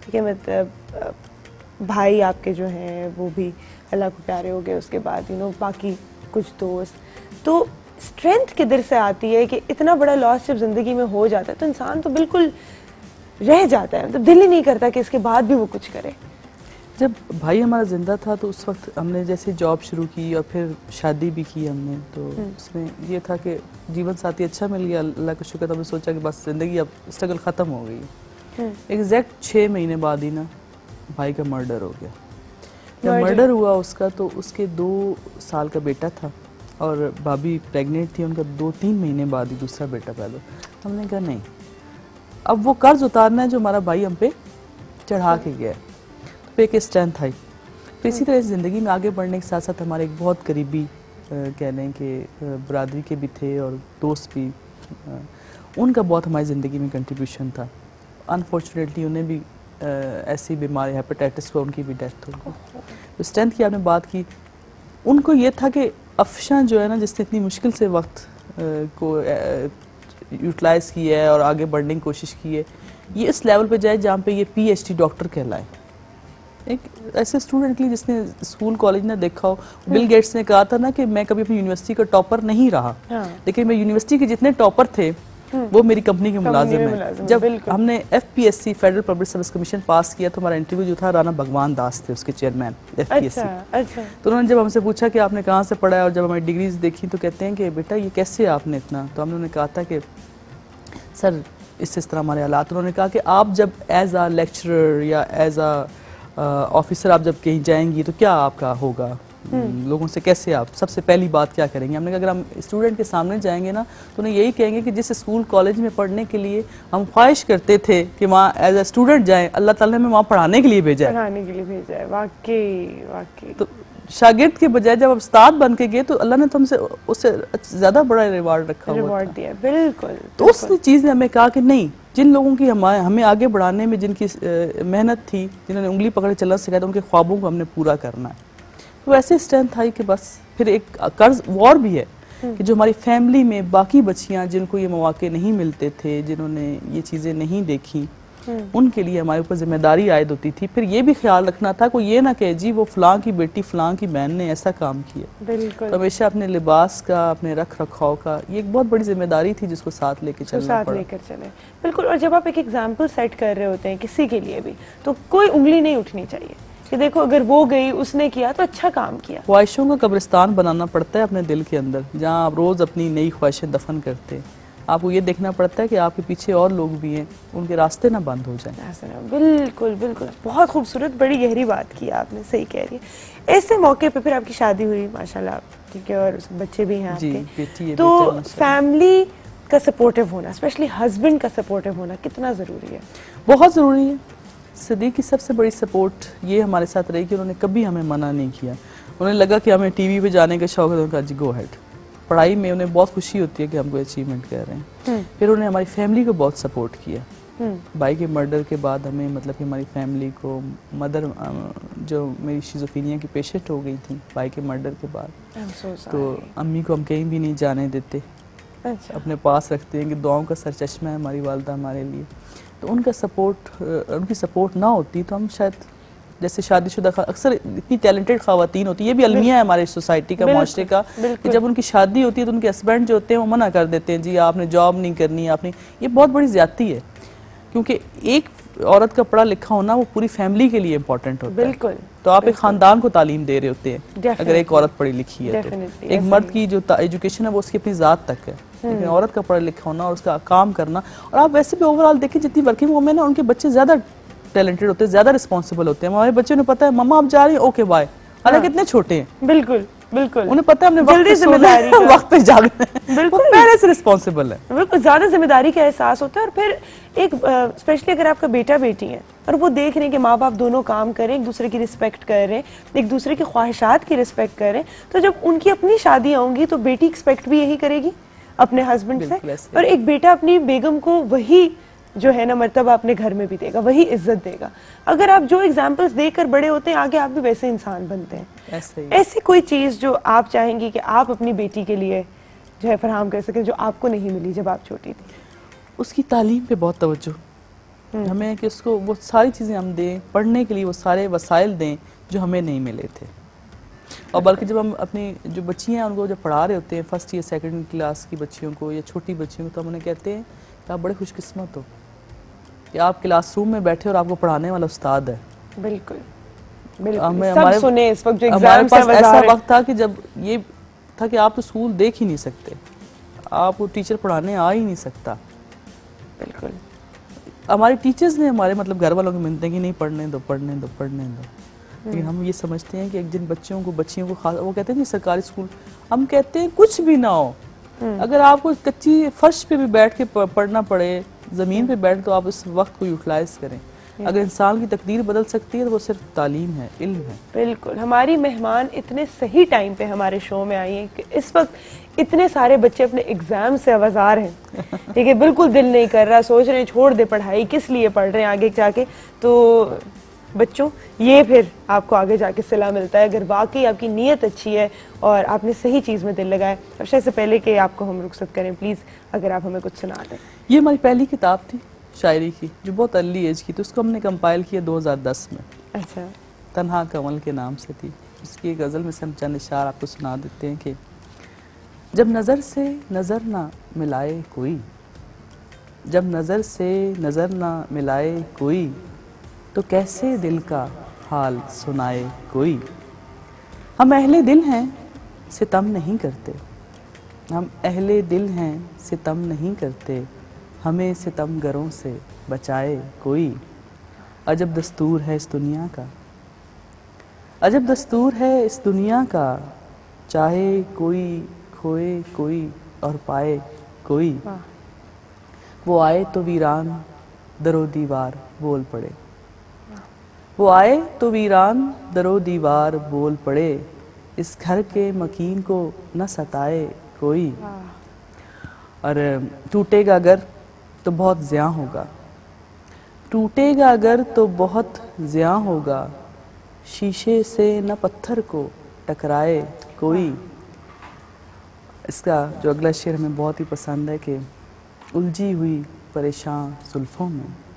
ठीक है मतलब भाई आपके जो हैं, वो भी अल्लाह को प्यारे हो गए, उसके बाद यू नो बाकी कुछ दोस्त। तो स्ट्रेंथ किधर से आती है कि इतना बड़ा लॉस जब ज़िंदगी में हो जाता है तो इंसान तो बिल्कुल रह जाता है। मतलब दिल ही नहीं करता कि इसके बाद भी वो कुछ करे। जब भाई हमारा ज़िंदा था तो उस वक्त हमने जैसे जॉब शुरू की और फिर शादी भी की हमने तो उसमें ये था कि जीवन साथी अच्छा मिल गया अल्लाह का शुक्र हमने सोचा कि बस ज़िंदगी अब स्ट्रगल ख़त्म हो गई। एग्जैक्ट छः महीने बाद ही ना भाई का मर्डर हो गया। जब मर्डर हुआ उसका तो उसके दो साल का बेटा था और भाभी प्रेग्नेंट थी उनका दो तीन महीने बाद ही दूसरा बेटा पैदा हमने कहा नहीं अब वो कर्ज उतारना है जो हमारा भाई हम पे चढ़ा के गया है। पे एक स्ट्रेंथ आई। तो इसी तरह ज़िंदगी में आगे बढ़ने के साथ साथ हमारे एक बहुत करीबी कह लें कि बरदरी के भी थे और दोस्त भी उनका बहुत हमारी ज़िंदगी में कंट्रीब्यूशन था। अनफॉर्चुनेटली उन्हें भी ऐसी बीमारी हेपेटाइटिस हुआ उनकी भी डेथ हो गई। तो स्ट्रेंथ की आपने बात की उनको ये था कि अफशा जो है ना जिसने इतनी मुश्किल से वक्त को यूटिलाइज़ किया है और आगे बढ़ने की कोशिश की है ये इस लेवल पे जाए जहाँ पे ये पीएचडी डॉक्टर कहलाए। एक ऐसे स्टूडेंट के लिए जिसने स्कूल कॉलेज ने देखा हो बिल गेट्स ने कहा था ना कि मैं कभी अपनी यूनिवर्सिटी का टॉपर नहीं रहा। हाँ। लेकिन मैं यूनिवर्सिटी के जितने टॉपर थे वो मेरी कंपनी के मुलाजिम में जब हमने F P S C federal public service commission पास किया तो हमारा इंटरव्यू जो था राना भगवान दास थे उसके chairman F P S C तो उन्होंने जब हमसे पूछा कि आपने कहाँ से पढ़ा है और जब हमारी डिग्रीज देखी तो कहते हैं कि बेटा ये कैसे आपने इतना? तो हमने उन्हें कहा था कि सर इस इस तरह हमारे हालात उन्होंने कहा कि आप जब एज आ लेक्चरर या एज आ ऑफिसर आप जब कहीं जाएँगी तो क्या आपका होगा? लोगों से कैसे आप? सबसे पहली बात क्या करेंगे? हमने कहा अगर हम स्टूडेंट के सामने जाएँगे ना तो उन्हें यही कहेंगे कि जिस स्कूल कॉलेज में पढ़ने के लिए हम ख्वाहिश करते थे कि वहाँ एज ए स्टूडेंट जाएँ अल्लाह ताला ने हमें वहाँ पढ़ाने के लिए भेजा है। पढ़ाने के लिए भेजा है। वाकई वाकई। तो शागिर्द के बजाय जब उस्ताद बन के गए तो अल्लाह ने तो हमसे उससे ज़्यादा बड़ा रिवार्ड रखा। रिवॉर्ड दिया बिल्कुल तो उस चीज़ ने हमें कहा कि नहीं जिन लोगों की हमारे हमें आगे बढ़ाने में जिनकी मेहनत थी जिन्होंने उंगली पकड़ चलना सिखाया था उनके ख्वाबों को हमने पूरा करना है। तो ऐसे स्ट्रेंथ आई कि बस फिर एक कर्ज और भी है कि जो हमारी फैमिली में बाकी बच्चियाँ जिनको ये मौके नहीं मिलते थे जिन्होंने ये चीज़ें नहीं देखी उनके लिए हमारे ऊपर ज़िम्मेदारी आयद होती थी। फिर ये भी ख्याल रखना था कोई ये ना कहे जी वो फलां की बेटी फलां की बहन ने ऐसा काम किया। बिल्कुल। तो हमेशा अपने लिबास का अपने रख रखाव का ये एक बहुत बड़ी ज़िम्मेदारी थी जिसको साथ लेके चलना साथ लेकर चले। बिल्कुल और जब आप एक एग्ज़ाम्पल सेट कर रहे होते हैं किसी के लिए भी तो कोई उंगली नहीं उठनी चाहिए कि देखो अगर वो गई उसने किया तो अच्छा काम किया। ख्वाहिशों का कब्रिस्तान बनाना पड़ता है अपने दिल के अंदर जहाँ आप रोज़ अपनी नई ख्वाहिशें दफन करते हैं। आपको ये देखना पड़ता है कि आपके पीछे और लोग भी हैं उनके रास्ते ना बंद हो जाए। बिल्कुल बिल्कुल। बहुत खूबसूरत बड़ी गहरी बात की आपने सही कह रही है। ऐसे मौके पे फिर आपकी शादी हुई माशाल्लाह ठीक है और बच्चे भी हैं जी, आपके। बेटी है, तो फैमिली का सपोर्टिव होना स्पेशली हस्बैंड का सपोर्टिव होना कितना ज़रूरी है? बहुत ज़रूरी है। सदीक की सबसे बड़ी सपोर्ट ये हमारे साथ रही कि उन्होंने कभी हमें मना नहीं किया। उन्हें लगा कि हमें टीवी पे जाने का शौक है तो उन्होंने जी गो हेड पढ़ाई में उन्हें बहुत खुशी होती है कि हम कोई अचीवमेंट कर रहे हैं। फिर उन्होंने हमारी फैमिली को बहुत सपोर्ट किया। भाई के मर्डर के बाद हमें मतलब कि हमारी फैमिली को मदर जो मेरी शिजोफीनिया की पेशेंट हो गई थी भाई के मर्डर के बाद। So तो अम्मी को हम कहीं भी नहीं जाने देते। अच्छा। अपने पास रखते हैं कि दुआओं का सर चश्मा है हमारी वालदा हमारे लिए। तो उनका सपोर्ट उनकी सपोर्ट ना होती तो हम शायद जैसे शादीशुदा खा- अक्सर इतनी टैलेंटेड खातन होती है। ये भी अलमिया है हमारे सोसाइटी का माशरे का कि जब उनकी शादी होती है तो उनके हस्बैंड जो होते हैं वो मना कर देते हैं जी आपने जॉब नहीं करनी आपने ये बहुत बड़ी ज्यादती है क्योंकि एक औरत का पढ़ा लिखा होना वो पूरी फैमिली के लिए इम्पोर्टेंट होता है। बिल्कुल तो आप एक खानदान को तालीम दे रहे होते हैं अगर एक औरत पढ़ी लिखी है तो। एक मर्द की जो एजुकेशन है वो उसकी अपनी ज़ात तक है लेकिन औरत का पढ़ा लिखा होना और उसका काम करना और आप वैसे भी ओवरऑल देखिए जितनी वर्किंग वुमेन है उनके बच्चे ज़्यादा टैलेंटेड होते हैं ज़्यादा रिस्पॉन्सिबल होते हैं। हमारे बच्चों ने पता है मम्मा आप जा रही हैं? ओके बाय हालाँकि कितने छोटे हैं। बिल्कुल बिल्कुल। उन्हें पता है हमने जल्दी ज़िम्मेदारी वक्त पे जागना है। बिल्कुल। वो पहले से रिस्पॉन्सिबल है। बिल्कुल ज़्यादा ज़िम्मेदारी का एहसास होता है और फिर एक स्पेशली अगर आपका बेटा बेटी है और वो देख रहे हैं कि माँ बाप दोनों काम कर हैं एक दूसरे की रिस्पेक्ट कर रहे हैं एक दूसरे की ख्वाहिशात की रिस्पेक्ट कर रहे हैं तो जब उनकी अपनी शादी होंगी तो बेटी एक्सपेक्ट भी यही करेगी अपने हस्बैंड से और एक बेटा अपनी बेगम को वही जो है ना मर्तबा अपने घर में भी देगा वही इज़्ज़त देगा। अगर आप जो एग्जाम्पल्स देकर बड़े होते हैं आगे आप भी वैसे इंसान बनते हैं। ऐसे ऐसी कोई चीज़ जो आप चाहेंगी कि आप अपनी बेटी के लिए जो है फराहम कर सकें जो आपको नहीं मिली जब आप छोटी थी। उसकी तालीम पे बहुत तवज्जो। हमें कि उसको वो सारी चीज़ें हम दें पढ़ने के लिए वो सारे वसाइल दें जो हमें नहीं मिले थे। और बल्कि जब हम अपनी जो बच्चियाँ हैं उनको जब पढ़ा रहे होते हैं फ़र्स्ट ईयर सेकेंड क्लास की बच्चियों को या छोटी बच्चियों को तो हम उन्हें कहते हैं कि आप बड़े खुशकस्मत हो। कि आप क्लासरूम में बैठे और आपको पढ़ाने वाला उस्ताद है? बिल्कुल बिल्कुल। हमारे सुने इस वक्त जो एग्ज़ाम से ऐसा वक्त था कि जब ये था कि आप तो स्कूल देख ही नहीं सकते। आप वो टीचर पढ़ाने आ ही नहीं सकता। बिल्कुल। हमारे टीचर्स ने हमारे मतलब घर वालों की मिलते हैं कि नहीं पढ़ने दो पढ़ने दो पढ़ने दो। लेकिन हम ये समझते हैं कि एक जिन बच्चों को बच्चियों को खास वो कहते हैं जी सरकारी स्कूल हम कहते हैं कुछ भी ना हो। अगर आपको कच्ची फर्श पे भी बैठ के पढ़ना पड़े ज़मीन पे बैठ तो आप उस वक्त को यूटिलाइज करें। अगर इंसान की तकदीर बदल सकती है तो वो सिर्फ़ तालीम है इल्म है। बिल्कुल। हमारी मेहमान इतने सही टाइम पे हमारे शो में आई हैं कि इस वक्त इतने सारे बच्चे अपने एग्ज़ाम से आवाजार हैं। ठीक है बिल्कुल दिल नहीं कर रहा सोच रहे हैं छोड़ दे पढ़ाई किस लिए पढ़ रहे हैं आगे जाके? तो बच्चों ये फिर आपको आगे जाके सिला मिलता है अगर वाकई आपकी नीयत अच्छी है और आपने सही चीज़ में दिल लगाया अब शायद से पहले कि आपको हम रुखसत करें प्लीज़ अगर आप हमें कुछ सुना दें। ये हमारी पहली किताब थी शायरी की जो बहुत अर्ली एज की थी उसको हमने कंपाइल किया 2010 में। अच्छा। तन्हा कमल के नाम से थी। उसकी एक गज़ल में से हम चंद इशार आपको सुना देते हैं कि जब नज़र से नज़र ना मिलाए कोई जब नज़र से नज़र ना मिलाए कोई तो कैसे दिल का हाल सुनाए कोई? हम अहले दिल हैं सितम नहीं करते। हम अहले दिल हैं सितम नहीं करते। हमें सितम गरों से बचाए कोई? अजब दस्तूर है इस दुनिया का। अजब दस्तूर है इस दुनिया का। चाहे कोई खोए कोई और पाए कोई। वो आए तो वीरान दरो दीवार बोल पड़े। वो आए तो वीरान दरो दीवार बोल पड़े। इस घर के मकीन को न सताए कोई। और टूटेगा अगर तो बहुत ज़्या होगा। टूटेगा अगर तो बहुत ज़्या होगा। शीशे से न पत्थर को टकराए कोई। इसका जो अगला शेर हमें बहुत ही पसंद है कि उलझी हुई परेशान जुल्फ़ों में।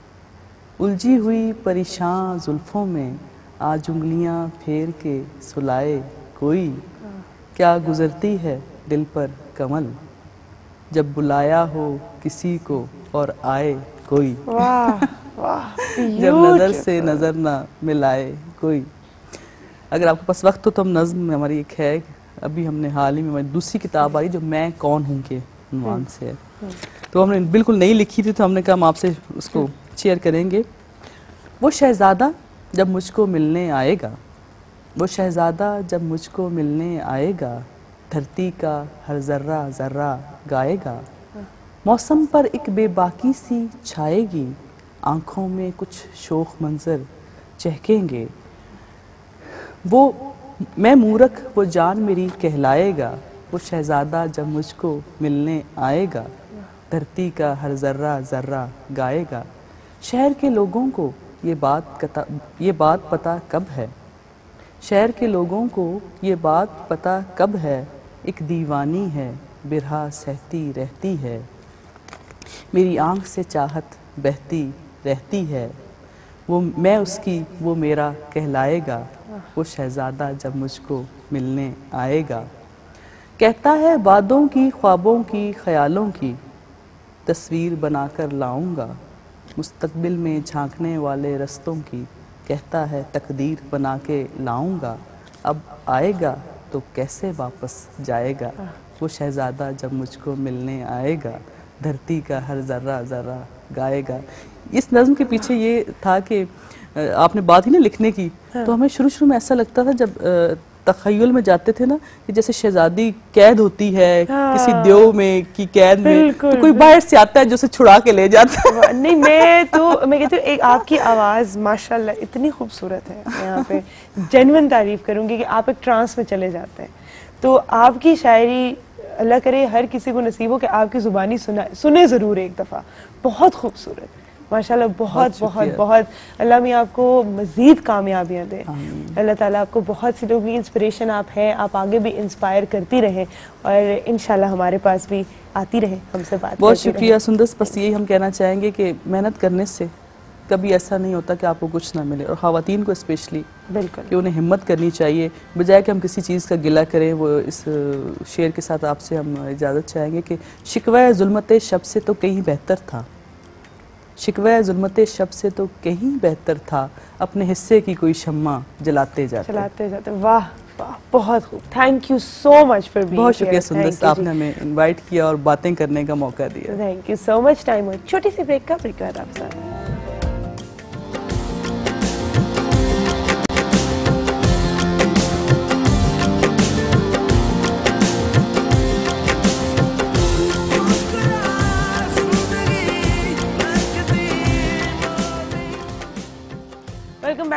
उलझी हुई परेशान जुल्फ़ों में आज उंगलियाँ फेर के सुलाए कोई क्या गुजरती है दिल पर कमल? जब बुलाया हो किसी को और आए कोई। वाह वाह जब नज़र से नज़र ना मिलाए कोई। अगर आपके पास वक्त हो तो हम नज्म में हमारी एक है अभी हमने हाल ही में हमारी दूसरी किताब आई जो मैं कौन हूँ के उन्वान से है। तो हमने बिल्कुल नहीं लिखी थी तो हमने कहा हम आपसे उसको शेयर करेंगे वो शहजादा जब मुझको मिलने आएगा, वो शहजादा जब मुझको मिलने आएगा, धरती का हर जर्रा जर्रा गाएगा, मौसम पर एक बेबाकी सी छाएगी, आँखों में कुछ शोख मंजर चहकेंगे। वो, मैं मूरख, वो जान मेरी कहलाएगा, वो शहजादा जब मुझको मिलने आएगा, धरती का हर जर्रा जर्रा गाएगा। शहर के लोगों को ये बात कता, ये बात पता कब है? शहर के लोगों को ये बात पता कब है? एक दीवानी है, बिरहा सहती रहती है। मेरी आँख से चाहत बहती रहती है। वो, मैं उसकी, वो मेरा कहलाएगा। वो शहजादा जब मुझको मिलने आएगा। कहता है बादों की, ख्वाबों की, ख्यालों की। तस्वीर बनाकर लाऊँगा। मुस्तकबिल में झांकने वाले रस्तों की कहता है तकदीर बना के लाऊँगा अब आएगा तो कैसे वापस जाएगा वो शहजादा जब मुझको मिलने आएगा धरती का हर जर्रा जर्रा गाएगा इस नज़म के पीछे ये था कि आपने बात ही ना लिखने की हाँ। तो हमें शुरू शुरू में ऐसा लगता था जब तखयल में जाते थे ना कि जैसे शहजादी कैद होती है हाँ। किसी देव में की कैद में तो कोई बाहर से आता है जो उसे छुड़ा के ले जाता है। नहीं मैं तो मैं कहती हूँ एक आपकी आवाज़ माशाल्लाह इतनी खूबसूरत है यहाँ पे। जेनवन तारीफ़ करूँगी कि आप एक ट्रांस में चले जाते हैं। तो आपकी शायरी अल्लाह करे हर किसी को नसीब हो कि आपकी ज़ुबानी सुना सुने ज़रूर एक दफ़ा। बहुत खूबसूरत। माशाल्लाह बहुत बहुत बहुत अल्लाह में आपको मज़ीद कामयाबियाँ दे। अल्लाह ताला आपको बहुत सी लोगों की इंस्पिरेशन आप हैं आप आगे भी इंस्पायर करती रहें और इन हमारे पास भी आती रहे हमसे बात बहुत शुक्रिया सुंदर बस यही हम कहना चाहेंगे कि मेहनत करने से कभी ऐसा नहीं होता कि आपको कुछ ना मिले और खातन को स्पेशली बिल्कुल। कि उन्हें हिम्मत करनी चाहिए बजाय कि हम किसी चीज़ का गिला करें वो इस शेर के साथ आपसे हम इजाज़त चाहेंगे कि शिकवा जुल्मत शब से तो कहीं बेहतर था। शिकवा जुलमत शब से तो कहीं बेहतर था। अपने हिस्से की कोई शम्मा जलाते जाते। जलाते जाते। वाह बहुत खूब। Thank you so much for बहुत शुक्रिया सुंदर आपने हमें इनवाइट किया और बातें करने का मौका दिया। Thank you so much time छोटी सी ब्रेक का ब्रेक बाद आप साथ।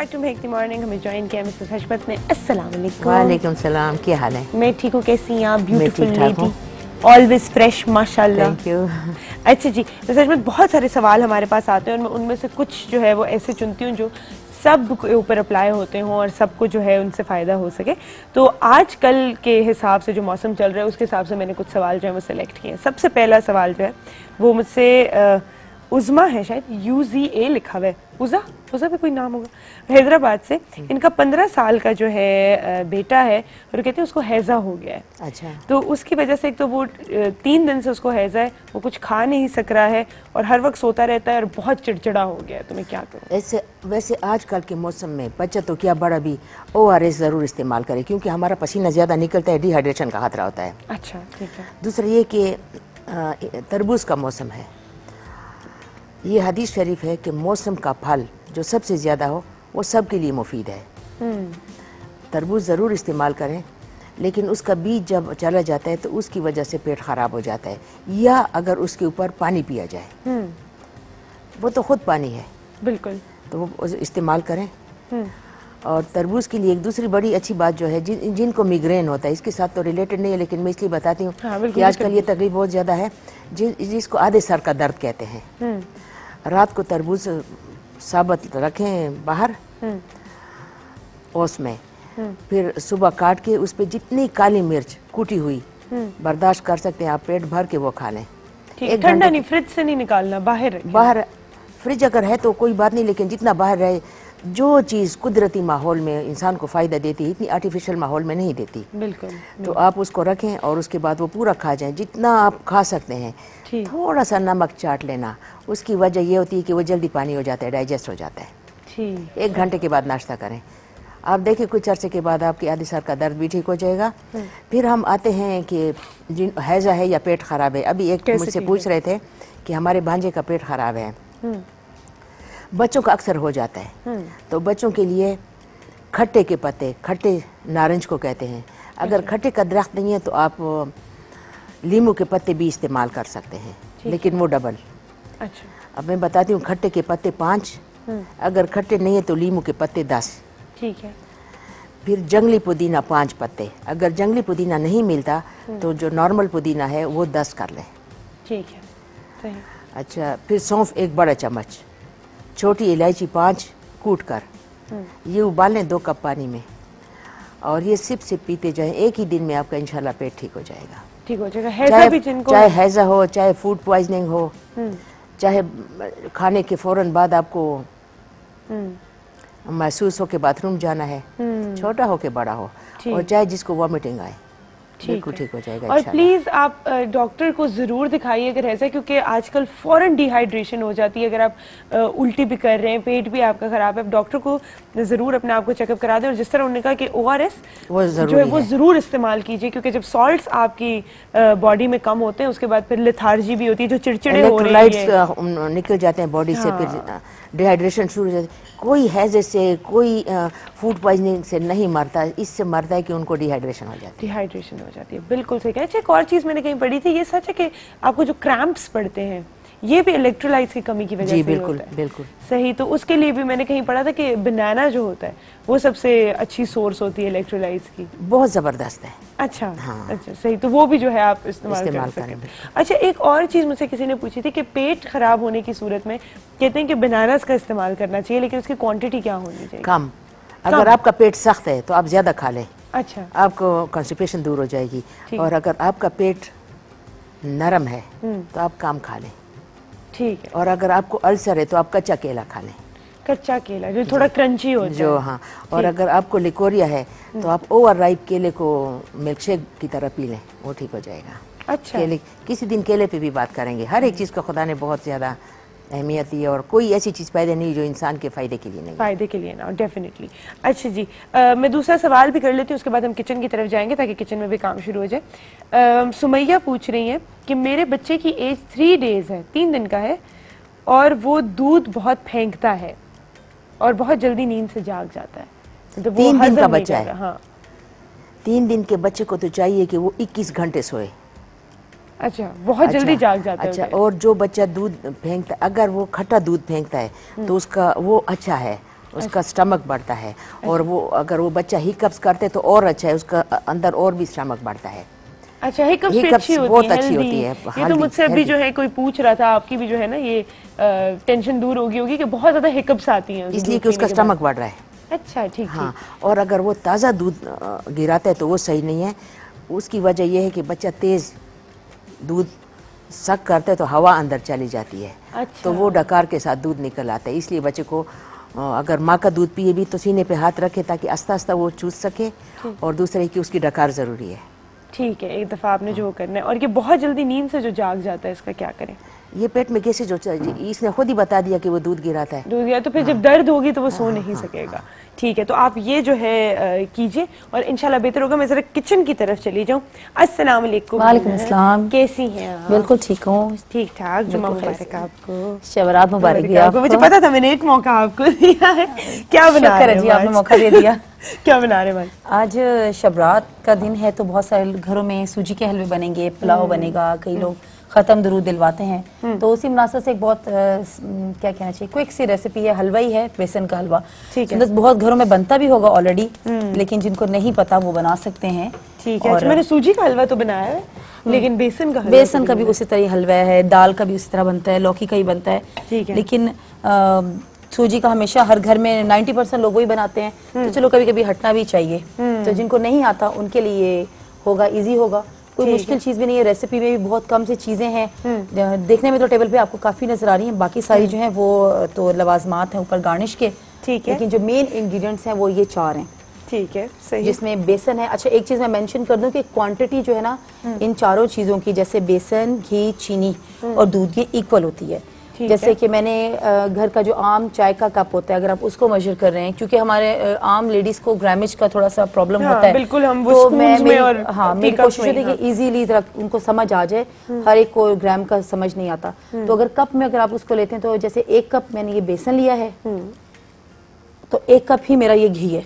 Back to make the morning हमें ज्वाइन किया मिसेस हशमत ने। अस्सलाम वालेकुम वालेकुम सलाम। क्या हाल है? मैं ठीक हूँ। कैसी हैं आप? ब्यूटीफुल लेडी ऑलवेज फ्रेश माशाल्लाह। थैंक यू अच्छा जी मिसेस हशमत बहुत सारे सवाल हमारे पास आते हैं और मैं उनमें से कुछ जो है वो ऐसे चुनती हूँ जो सब के ऊपर अप्लाई होते हों और सबको जो है उनसे फ़ायदा हो सके। तो आज कल के हिसाब से जो मौसम चल रहा है उसके हिसाब से मैंने कुछ सवाल जो है वो सिलेक्ट किए हैं। सबसे पहला सवाल जो है वो मुझसे उज़मा है शायद यू जी ए लिखा हुआ है। उज़ा? उज़ा भी कोई नाम होगा। हैदराबाद से। इनका पंद्रह साल का जो है बेटा है और कहते हैं उसको हैज़ा हो गया है। अच्छा। तो उसकी वजह से एक तो वो तीन दिन से उसको हैज़ा है। वो कुछ खा नहीं सक रहा है और हर वक्त सोता रहता है और बहुत चिड़चिड़ा हो गया है। तो मैं क्या करूँ? ऐसे वैसे आजकल के मौसम में बच्चा तो क्या बड़ा भी ओ आर एस ज़रूर इस्तेमाल करे क्योंकि हमारा पसीना ज़्यादा निकलता है डिहाइड्रेशन का खतरा होता है। अच्छा ठीक है। दूसरा ये कि तरबूज का मौसम है। ये हदीस शरीफ है कि मौसम का फल जो सबसे ज़्यादा हो वो सबके लिए मुफीद है। तरबूज ज़रूर इस्तेमाल करें लेकिन उसका बीज जब चला जाता है तो उसकी वजह से पेट ख़राब हो जाता है या अगर उसके ऊपर पानी पिया जाए। वो तो खुद पानी है। बिल्कुल। तो वो इस्तेमाल करें। और तरबूज के लिए एक दूसरी बड़ी अच्छी बात जो है जिन जिनको मिग्रेन होता है इसके साथ तो रिलेटेड नहीं है लेकिन मैं इसलिए बताती हूँ हाँ, कि आजकल ये तकलीफ़ बहुत ज़्यादा है जि, जिसको आधे सर का दर्द कहते हैं। रात को तरबूज साबत रखें बाहर ओस में। फिर सुबह काट के उस पर जितनी काली मिर्च कूटी हुई बर्दाश्त कर सकते हैं आप पेट भर के वो खा लें। एक ठंडा नहीं फ्रिज से नहीं निकालना बाहर बाहर फ्रिज अगर है तो कोई बात नहीं लेकिन जितना बाहर रहे जो चीज़ कुदरती माहौल में इंसान को फ़ायदा देती है इतनी आर्टिफिशियल माहौल में नहीं देती। बिल्कुल तो आप उसको रखें और उसके बाद वो पूरा खा जाएँ। जितना आप खा सकते हैं। थोड़ा सा नमक चाट लेना। उसकी वजह ये होती है कि वो जल्दी पानी हो जाता है डाइजेस्ट हो जाता है। ठीक। एक घंटे के बाद नाश्ता करें। आप देखिए कुछ अरसे के बाद आपकी आधे सर का दर्द भी ठीक हो जाएगा। फिर हम आते हैं कि जिन हैजा है या पेट खराब है? अभी एक मुझसे पूछ रहे थे कि हमारे भांजे का पेट खराब है। बच्चों का अक्सर हो जाता है। तो बच्चों के लिए खट्टे के पत्ते खट्टे नारंज को कहते हैं। अगर खट्टे का दरख्त नहीं है तो आप लीमू के पत्ते भी इस्तेमाल कर सकते हैं लेकिन वो डबल अच्छा। अब मैं बताती हूँ खट्टे के पत्ते पाँच अगर खट्टे नहीं है तो लीमू के पत्ते दस। ठीक है। फिर जंगली पुदीना पाँच पत्ते। अगर जंगली पुदीना नहीं मिलता तो जो नॉर्मल पुदीना है वो दस कर लें। ठीक है। अच्छा फिर सौंफ एक बड़ा चम्मच छोटी इलायची पाँच कूट कर। ये उबाल दो कप पानी में। और ये सिप सिप पीते जाएँ एक ही दिन में आपका इंशाल्लाह पेट ठीक हो जाएगा। ठीक हो जाएगा। हैजा भी जिनको चाहे हैजा हो चाहे फ़ूड प्वाइजनिंग हो चाहे खाने के फ़ौरन बाद आपको महसूस हो के बाथरूम जाना है छोटा हो के बड़ा हो और चाहे जिसको वॉमिटिंग आए। बिल्कुल ठीक हो जाएगा और प्लीज़ आप डॉक्टर को ज़रूर दिखाइए अगर ऐसा क्योंकि आजकल फ़ौरन डिहाइड्रेशन हो जाती है। अगर आप उल्टी भी कर रहे हैं पेट भी आपका खराब है आप डॉक्टर को ज़रूर अपने आप को चेकअप करा दें। और जिस तरह उन्होंने कहा कि ओ जो है वो ज़रूर इस्तेमाल कीजिए क्योंकि जब सॉल्ट्स आपकी बॉडी में कम होते हैं उसके बाद फिर लिथार्जी भी होती है जो चिड़चिड़े हो रही है। निकल जाते हैं बॉडी से फिर डिहाइड्रेशन शुरू हो जाती है। कोई हैजे से कोई फ़ूड पॉइजनिंग से नहीं मरता इससे मरता है कि उनको डिहाइड्रेशन हो जाती डिहाइड्रेशन हो जाती है। बिल्कुल सही कहा। अच्छा एक और चीज़ मैंने कहीं पढ़ी थी ये सच है कि आपको जो क्रैम्प्स पड़ते हैं ये भी इलेक्ट्रोलाइट्स की कमी की वजह से बिल्कुल होता है। बिल्कुल। सही तो उसके लिए भी मैंने कहीं पढ़ा था कि बनाना जो होता है वो सबसे अच्छी सोर्स होती है इलेक्ट्रोलाइट्स की। बहुत ज़बरदस्त है। अच्छा हाँ। अच्छा सही तो वो भी जो है आप इस्तेमाल कर सकते हैं अच्छा एक और चीज़ मुझसे किसी ने पूछी थी कि पेट खराब होने की सूरत में कहते हैं कि बनानास का इस्तेमाल करना चाहिए लेकिन उसकी क्वांटिटी क्या होनी चाहिए? कम। अगर आपका पेट सख्त है तो आप ज़्यादा खा लें। अच्छा। आपको कॉन्स्टिपेशन दूर हो जाएगी। और अगर आपका पेट नरम है तो आप काम खा लें। ठीक है। और अगर आपको अल्सर है तो आप कच्चा केला खा लें। कच्चा केला जो थोड़ा क्रंची हो जो हाँ। और अगर आपको लिकोरिया है तो आप ओवर राइप केले को मिल्क शेक की तरह पी लें वो ठीक हो जाएगा। अच्छा। केले किसी दिन केले पे भी बात करेंगे। हर एक चीज़ का खुदा ने बहुत ज़्यादा अहमियत दी है और कोई ऐसी चीज़ पैदा नहीं जो इंसान के फ़ायदे के लिए नहीं फ़ायदे के लिए ना डेफिनेटली अच्छा जी अ, मैं दूसरा सवाल भी कर लेती हूँ उसके बाद हम किचन की तरफ़ जाएँगे ताकि किचन में भी काम शुरू हो जाए। सुमैया पूछ रही हैं कि मेरे बच्चे की एज थ्री डेज़ है तीन दिन का है और वो दूध बहुत फेंकता है और बहुत जल्दी नींद से जाग जाता है। वो तीन दिन का बच्चा है? हाँ। तीन दिन के बच्चे को तो चाहिए कि वो 21 घंटे सोए। अच्छा बहुत जल्दी अच्छा, जाग जाता है अच्छा और जो बच्चा दूध फेंकता अगर वो खट्टा दूध फेंकता है तो उसका वो अच्छा है उसका स्टमक बढ़ता है। और वो अगर वो बच्चा हिकअप्स करते तो और अच्छा है उसका अंदर और भी स्टमक बढ़ता है। अच्छा हिकअप्स भी अच्छी होती बहुत है अच्छी होती है, ये तो मुझसे अभी जो है कोई पूछ रहा था आपकी भी जो है ना ये टेंशन दूर होगी होगी कि बहुत ज़्यादा हिकअप्स आती हैं इसलिए कि उसका। स्टमक बढ़ रहा है। अच्छा ठीक हाँ और अगर वो ताज़ा दूध गिराता है तो वो सही नहीं है। उसकी वजह यह है कि बच्चा तेज़ दूध सक करते तो हवा अंदर चली जाती है। अच्छा। तो वो डकार के साथ दूध निकल आता है। इसलिए बच्चे को अगर माँ का दूध पिए भी तो सीने पे हाथ रखे ताकि आस्ता आस्ता वो चूस सके और दूसरे की उसकी डकार ज़रूरी है। ठीक है एक दफ़ा आपने जो करना है। और ये बहुत जल्दी नींद से जो जाग जाता है इसका क्या करें? ये पेट में कैसे जो इसने खुद ही बता दिया कि वो दूध गिराता है। दूध या तो फिर जब दर्द होगी तो वो सो नहीं सकेगा। ठीक है तो आप ये जो है कीजिए और इंशाल्लाह बेहतर होगा। मैं जरा किचन की तरफ़ चली जाऊँ। अस्सलाम वालेकुम। वालेकुम अस्सलाम। कैसी हैं आप? बिल्कुल ठीक हूँ। ठीक ठाक जुमा बिल्कुल मुबारक आपको। शबरात मुबारक भी आपको। मुझे पता था मैंने एक मौका आपको दिया है। क्या बना रहे जी आपने मौका दे दिया। क्या बना रहे भाई आज? शबरात का दिन है तो बहुत सारे घरों में सूजी के हलवे बनेंगे पुलाव। बनेगा कई लोग खत्म दरूद दिलवाते हैं। तो उसी मुनासब से एक बहुत म, क्या कहना चाहिए क्विक सी रेसिपी है हलवा ही है बेसन का हलवा। ठीक है। बहुत घरों में बनता भी होगा ऑलरेडी लेकिन जिनको नहीं पता वो बना सकते हैं। ठीक है अच्छा मैंने सूजी का हलवा तो बनाया है लेकिन बेसन का बेसन तो का भी उसी तरह हलवा है दाल का भी उसी तरह बनता है लौकी का ही बनता है। ठीक है। लेकिन सूजी का हमेशा हर घर में 90 परसेंट लोग वही बनाते हैं। हम्म। तो चलो कभी कभी हटना भी चाहिए। तो जिनको नहीं आता उनके लिए होगा इजी होगा। कोई मुश्किल चीज़ भी नहीं है रेसिपी में भी बहुत कम सी चीज़ें हैं। हम्म। देखने में तो टेबल पे आपको काफ़ी नज़र आ रही है बाकी सारी जो है वो तो लवाजमात है ऊपर गार्निश के। ठीक है। लेकिन जो मेन इंग्रेडिएंट्स हैं वो ये चार हैं। ठीक है सही। जिसमें बेसन है। अच्छा एक चीज़ मैं मेंशन कर दूँ कि क्वांटिटी जो है ना इन चारों चीज़ों की जैसे बेसन घी चीनी और दूध ये इक्वल होती है। जैसे कि मैंने घर का जो आम चाय का कप होता है अगर आप उसको मेजर कर रहे हैं क्योंकि हमारे आम लेडीज़ को ग्रामेज का थोड़ा सा प्रॉब्लम हाँ, होता है बिल्कुल, हम वो तो मैं मेरी- और हाँ मेरी कोशिश होती है कि इजीली उनको समझ आ जाए हर एक को ग्राम का समझ नहीं आता। तो अगर कप में अगर आप उसको लेते हैं तो जैसे एक कप मैंने ये बेसन लिया है तो एक कप ही मेरा ये घी है।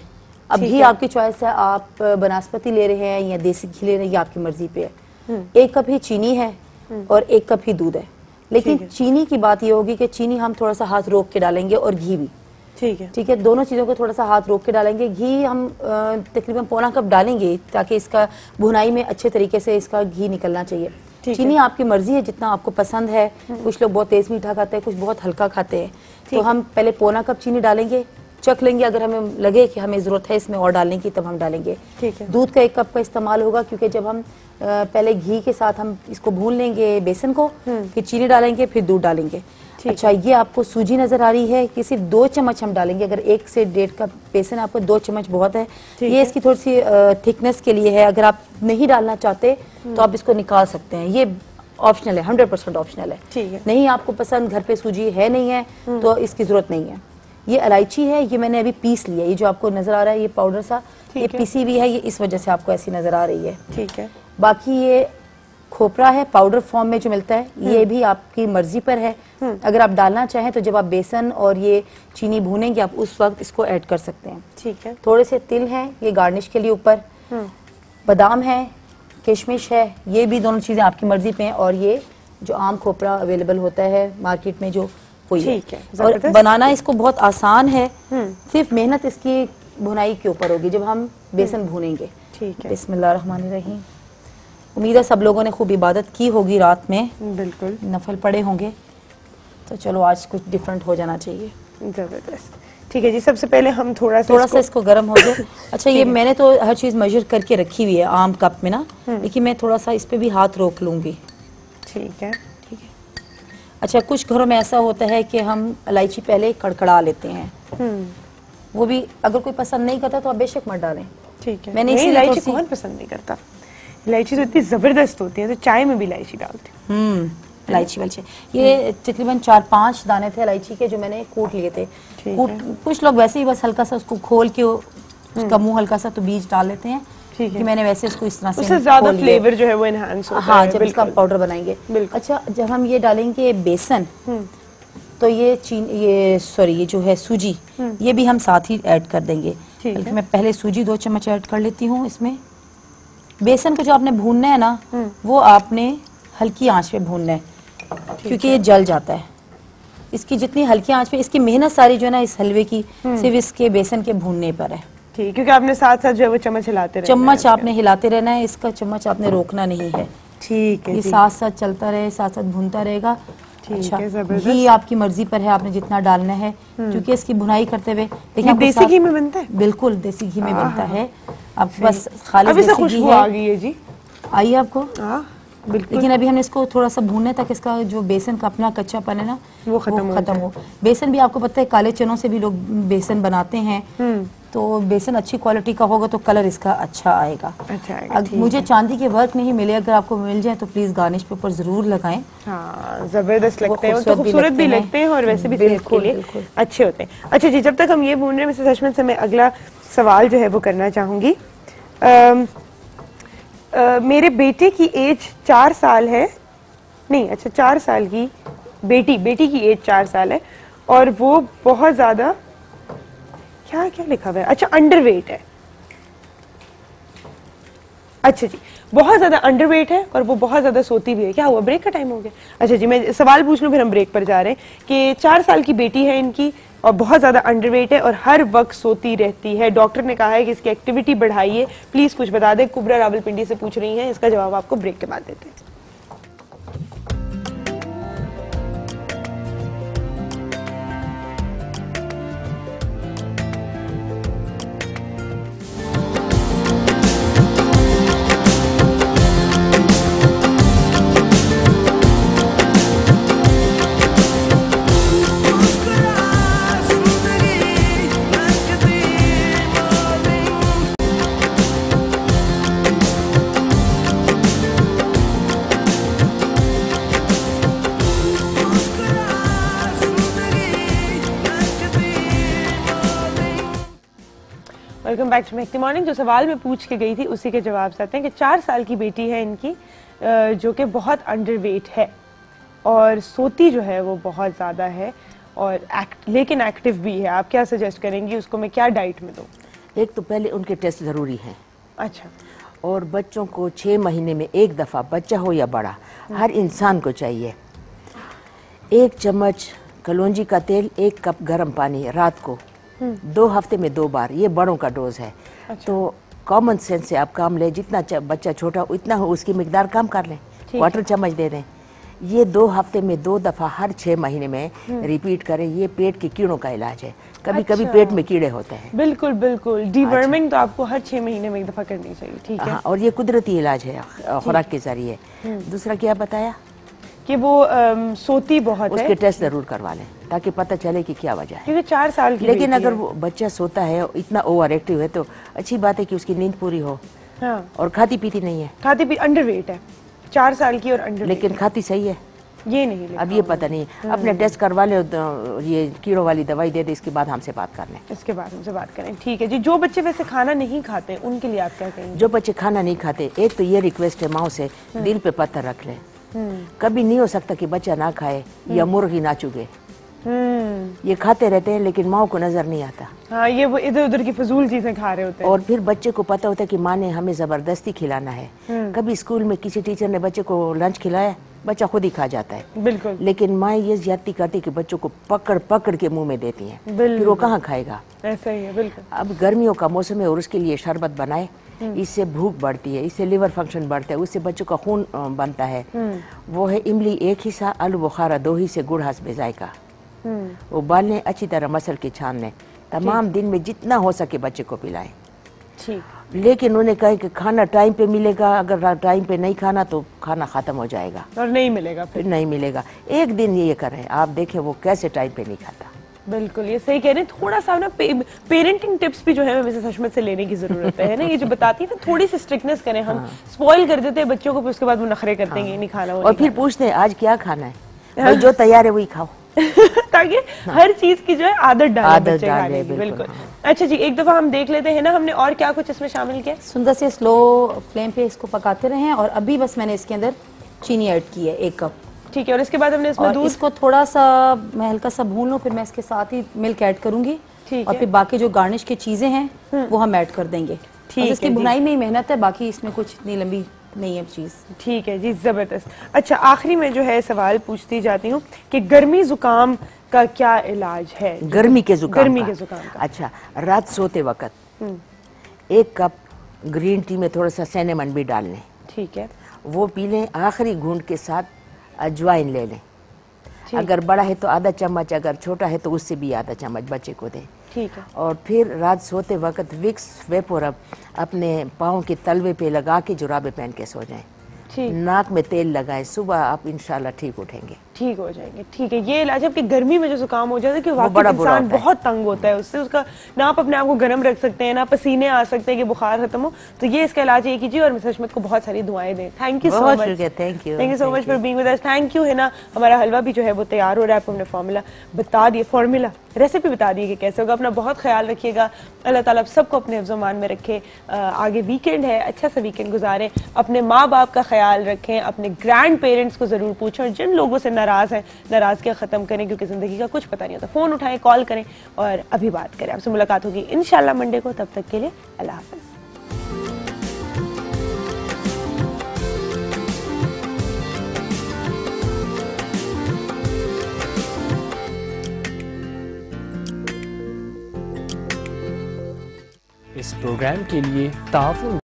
अब घी आपकी चॉइस है आप बनास्पति ले रहे हैं या देसी घी ले रहे हैं ये आपकी मर्ज़ी पे है। एक कप ही चीनी है और एक कप ही दूध है। लेकिन चीनी की बात ये होगी कि चीनी हम थोड़ा सा हाथ रोक के डालेंगे और घी भी। ठीक है। ठीक है दोनों चीज़ों को थोड़ा सा हाथ रोक के डालेंगे। घी हम तकरीबन पौना कप डालेंगे ताकि इसका भुनाई में अच्छे तरीके से इसका घी निकलना चाहिए। चीनी आपकी मर्ज़ी है जितना आपको पसंद है। कुछ लोग बहुत तेज मीठा खाते हैं कुछ बहुत हल्का खाते हैं। तो हम पहले पौना कप चीनी डालेंगे चख लेंगे अगर हमें लगे कि हमें ज़रूरत है इसमें और डालने की तब हम डालेंगे। ठीक है। दूध का एक कप का इस्तेमाल होगा क्योंकि जब हम पहले घी के साथ हम इसको भून लेंगे बेसन को फिर चीनी डालेंगे फिर दूध डालेंगे। अच्छा ये आपको सूजी नज़र आ रही है कि सिर्फ़ दो चम्मच हम डालेंगे। अगर एक से डेढ़ कप बेसन आपको दो चम्मच बहुत है ये इसकी थोड़ी सी थिकनेस के लिए है। अगर आप नहीं डालना चाहते तो आप इसको निकाल सकते हैं। ये ऑप्शनल है हंड्रेड परसेंट ऑप्शनल है। है। नहीं आपको पसंद घर पे सूजी है नहीं है तो इसकी ज़रूरत नहीं है। ये इलायची है ये मैंने अभी पीस लिया ये जो आपको नज़र आ रहा है ये पाउडर सा ये पीसी भी है ये इस वजह से आपको ऐसी नज़र आ रही है। ठीक है। बाकी ये खोपरा है पाउडर फॉर्म में जो मिलता है ये भी आपकी मर्ज़ी पर है। अगर आप डालना चाहें तो जब आप बेसन और ये चीनी भूनेंगे आप उस वक्त इसको ऐड कर सकते हैं। ठीक है। थोड़े से तिल हैं ये गार्निश के लिए ऊपर। बादाम है किशमिश है ये भी दोनों चीज़ें आपकी मर्ज़ी पे हैं। और ये जो आम खोपरा अवेलेबल होता है मार्केट में जो वही ठीक है, और बनाना इसको बहुत आसान है। सिर्फ़ मेहनत इसकी भुनाई के ऊपर होगी जब हम बेसन भूनेंगे। ठीक है। उम्मीद है सब लोगों ने खूब इबादत की होगी रात में। बिल्कुल। नफल पड़े होंगे। तो चलो आज कुछ डिफरेंट हो जाना चाहिए। ज़बरदस्त। ठीक है जी सबसे पहले हम थोड़ा सा थोड़ा सा इसको गर्म हो जाए अच्छा ये मैंने तो हर चीज़ मेजर करके रखी हुई है आम कप में ना। लेकिन मैं थोड़ा सा इस पे भी हाथ रोक लूँगी। ठीक है। अच्छा कुछ घरों में ऐसा होता है कि हम इलायची पहले कड़कड़ा लेते हैं। हम्म। वो भी अगर कोई पसंद नहीं करता तो आप बेशक मत डालें। ठीक है। मैंने इसीलिए इलायची कौन पसंद नहीं करता? इलायची तो इतनी ज़बरदस्त होती है तो चाय में भी इलायची डालती हूँ। हम्म इलायची वाली ये तकरीबन चार पाँच दाने थे इलायची के जो मैंने कूट लिए थे। कूट कुछ लोग वैसे ही बस हल्का सा उसको खोल के उसका मुँह हल्का सा तो बीज डाल लेते है। कि मैंने वैसे इसको इस तरह से उससे ज़्यादा फ्लेवर जो है वो एनहांस होता हाँ है जब इसका पाउडर बनाएँगे। अच्छा जब हम ये डालेंगे बेसन तो ये चीन ये सॉरी ये जो है सूजी ये भी हम साथ ही ऐड कर देंगे। बल्कि मैं पहले सूजी दो चम्मच ऐड कर लेती हूँ इसमें। बेसन को जो आपने भूनना है ना वो आपने हल्की आँच पे भूनना है क्योंकि ये जल जाता है। इसकी जितनी हल्की आँच पे इसकी मेहनत सारी जो है ना इस हलवे की सिर्फ़ इसके बेसन के भूनने पर है। ठीक क्योंकि आपने साथ साथ जो है वो चम्मच हिलाते है चम्मच आपने हिलाते रहना है इसका चम्मच आपने रोकना नहीं है। ठीक है ये साथ साथ चलता रहे साथ साथ भूनता रहेगा। ठीक है, घी आपकी मर्ज़ी पर है आपने जितना डालना है क्योंकि इसकी भुनाई करते हुए देखिए देसी घी में बनता है? बिल्कुल देसी घी में बनता है आपके पास खाली अभी देसी घी खुशबू आ है। गई है जी। आइए आपको? हाँ लेकिन अभी हमने इसको थोड़ा सा भूनना है ताकि इसका जो बेसन का अपना कच्चापन है ना वो खत्म हो हो। बेसन भी आपको पता है काले चनों से भी लोग बेसन बनाते हैं। हम्म। तो बेसन अच्छी क्वालिटी का होगा तो कलर इसका अच्छा आएगा। अच्छा आएगा, मुझे चांदी के वर्क नहीं मिले अगर आपको मिल जाए तो प्लीज़ गार्निश पे ऊपर ज़रूर लगाएँ। हाँ ज़बरदस्त लगते हैं तो खूबसूरत भी लगते हैं। और वैसे भी बिल्कुल, बिल्कुल। अच्छे होते हैं। अच्छा जी जब तक हम ये भून रहे हैं हशमत से मैं अगला सवाल जो है वो करना चाहूँगी। मेरे बेटे की एज चार साल है। नहीं अच्छा चार साल की बेटी बेटी की एज चार साल है। और वो बहुत ज़्यादा क्या क्या लिखा हुआ है? अच्छा अंडरवेट है। अच्छा जी, बहुत ज़्यादा अंडरवेट है और वो बहुत ज़्यादा सोती भी है। क्या हुआ? ब्रेक का टाइम हो गया। अच्छा जी, मैं सवाल पूछ लूँ, फिर हम ब्रेक पर जा रहे हैं कि चार साल की बेटी है इनकी और बहुत ज़्यादा अंडरवेट है और हर वक्त सोती रहती है। डॉक्टर ने कहा है कि इसकी एक्टिविटी बढ़ाइए। प्लीज़ कुछ बता दें। कुबरा रावलपिंडी से पूछ रही हैं। इसका जवाब आपको ब्रेक के बाद देते हैं। वेलकम बैक टू मेक्टी मॉर्निंग। जो सवाल मैं पूछ के गई थी उसी के जवाब से आते हैं कि चार साल की बेटी है इनकी जो कि बहुत अंडरवेट है और सोती जो है वो बहुत ज़्यादा है और एक्ट लेकिन एक्टिव भी है। आप क्या सजेस्ट करेंगी? उसको मैं क्या डाइट में दूँ? एक तो पहले उनके टेस्ट ज़रूरी हैं। अच्छा। और बच्चों को छः महीने में एक दफ़ा बच्चा हो या बड़ा हर इंसान को चाहिए। एक चम्मच कलौजी का तेल एक कप गर्म पानी रात को। दो हफ़्ते में दो बार ये बड़ों का डोज है। अच्छा। तो कॉमन सेंस से आप काम लें जितना बच्चा छोटा उतना हो उसकी मकदार कम कर लें। क्वार्टर चम्मच दे दें। ये दो हफ़्ते में दो दफ़ा हर छः महीने में रिपीट करें ये पेट के कीड़ों का इलाज है। कभी अच्छा। कभी अच्छा। पेट में कीड़े होते हैं। बिल्कुल बिल्कुल। डीवर्मिंग तो आपको हर छह महीने में एक दफ़ा करनी चाहिए ठीक है? हाँ और ये कुदरती इलाज है खुराक के ज़रिए। दूसरा क्या बताया? कि वो अम, सोती बहुत उसके है। टेस्ट ज़रूर करवा लें ताकि पता चले कि क्या वजह है। क्योंकि चार साल की लेकिन अगर वो बच्चा सोता है इतना ओवर एक्टिव है तो अच्छी बात है कि उसकी नींद पूरी हो। हाँ। और खाती पीती नहीं है। खाती पी अंडरवेट है। चार साल की और अंडर लेकिन खाती सही है। ये नहीं अब ये पता नहीं है अपने टेस्ट करवा ले ये कीड़ों वाली दवाई दे दे इसके बाद हमसे बात कर लें। इसके बाद हमसे बात करें। ठीक है जी जो बच्चे वैसे खाना नहीं खाते उनके लिए आप क्या कहेंगे? जो बच्चे खाना नहीं खाते एक तो ये रिक्वेस्ट है माओ से दिल पे पत्थर रख लें। कभी नहीं हो सकता कि बच्चा ना खाए या मुर्गी ना चुगे। हम्म। ये खाते रहते हैं लेकिन माओ को नज़र नहीं आता। हाँ ये वो इधर उधर की फजूल चीज़ें खा रहे होते हैं। और फिर बच्चे को पता होता है कि माँ ने हमें ज़बरदस्ती खिलाना है। कभी स्कूल में किसी टीचर ने बच्चे को लंच खिलाया बच्चा खुद ही खा जाता है। बिल्कुल। लेकिन माँ ये ज़्यादा करती है कि बच्चों को पकड़ पकड़ के मुँह में देती है। फिर वो कहाँ खाएगा? ऐसा ही है बिल्कुल। अब गर्मियों का मौसम है और उसके लिए शरबत बनाए। इससे भूख बढ़ती है इससे लिवर फ़ंक्शन बढ़ता है उससे बच्चों का खून बनता है। वो है इमली एक हिस्सा आलू बुखारा दो हिस्से गुड़ हंसबे जायका। उबाल लें अच्छी तरह मसल के छान लें तमाम दिन में जितना हो सके बच्चे को पिलाएँ। ठीक। लेकिन उन्हें कहे कि खाना टाइम पे मिलेगा अगर टाइम पे नहीं खाना तो खाना खत्म हो जाएगा। और नहीं मिलेगा फिर। फिर नहीं मिलेगा। एक दिन ये करें आप देखें वो कैसे टाइम पे नहीं खाता। बिल्कुल ये सही कह रहे हैं। थोड़ा सा ना पे, पेरेंटिंग टिप्स भी जो है मिसेस हशमत से लेने की ज़रूरत है ना? ये जो बताती है ना थोड़ी सी स्ट्रिक्टनेस करें हम। स्पॉइल कर देते हैं बच्चों को फिर उसके बाद वो नखरे करते हैं। ये नहीं खाना वो और फिर पूछते हैं आज क्या खाना है? भाई जो तैयार है वही खाओ। ताकि हर चीज़ की जो है आदत डाले आदत बच्चे डाले, खाने बिल्कुल, बिल्कुल। अच्छा जी एक दफ़ा हम देख लेते हैं ना? हमने और क्या कुछ इसमें शामिल किया? सुंदर से स्लो फ्लेम पे इसको पकाते रहे और अभी बस मैंने इसके अंदर चीनी ऐड की है एक कप। ठीक है और इसके बाद हमने इसमें दूध इसको थोड़ा सा मैं हल्का सा भून लूँ फिर मैं इसके साथ ही मिल्क ऐड करूँगी। ठीक और। फिर बाकी जो गार्निश की चीज़ें हैं वो हम ऐड कर देंगे। ठीक इसकी। भुनाई में ही मेहनत है बाकी इसमें कुछ इतनी लंबी नहीं है चीज़। ठीक है जी ज़बरदस्त। अच्छा आखिरी में जो है सवाल पूछती जाती हूँ कि गर्मी जुकाम का क्या इलाज है? गर्मी के जुकाम गर्मी के। जुकाम का। अच्छा रात सोते वक्त एक कप ग्रीन टी में थोड़ा सा सैनेमन भी डाल लें ठीक है। वो पी लें आखिरी घूंट के साथ अजवाइन ले लें। अगर बड़ा है तो आधा चम्मच अगर छोटा है तो उससे भी आधा चम्मच बच्चे को दें। ठीक है। और फिर रात सोते वक्त विक्स वेपोरब अपने पाँव के तलवे पे लगा के जुराबे पहन के सो जाएँ। ठीक। नाक में तेल लगाएँ सुबह आप इंशाल्लाह ठीक उठेंगे। ठीक हो जाएँगे ठीक है। ये इलाज आपकी गर्मी में जो जुकाम हो जाता है कि वाकई इंसान बहुत तंग होता है उससे उसका ना आप अपने आप को गर्म रख सकते हैं ना पसीने आ सकते हैं कि बुखार खत्म हो। तो ये इसका इलाज ये कीजिए और मिस हशमत को बहुत सारी दुआएँ दें। Thank you so much thank you, thank you so much for being with us thank you है ना? हमारा हलवा भी जो है वो तैयार हो रहा है आपको हमने फार्मूला बता दिए फॉर्मूला रेसिपी बता दी कि कैसे होगा। अपना बहुत ख्याल रखिएगा। अल्लाह ताला आप सबको अपने हिफ्ज़-ओ-मान में रखे। आगे वीकेंड है अच्छा सा वीकेंड गुजारें। अपने माँ बाप का ख्याल रखें अपने ग्रैंड पेरेंट्स को ज़रूर पूछें और जिन लोगों से नाराज़ हैं नाराज़गियाँ ख़त्म करें, क्योंकि ज़िंदगी का कुछ पता नहीं होता। फ़ोन उठाएँ कॉल करें और अभी बात करें। आपसे मुलाकात होगी इन मंडे को। तब तक के लिए अल्लाह हाफ़िज़। इस प्रोग्राम के लिए ताउन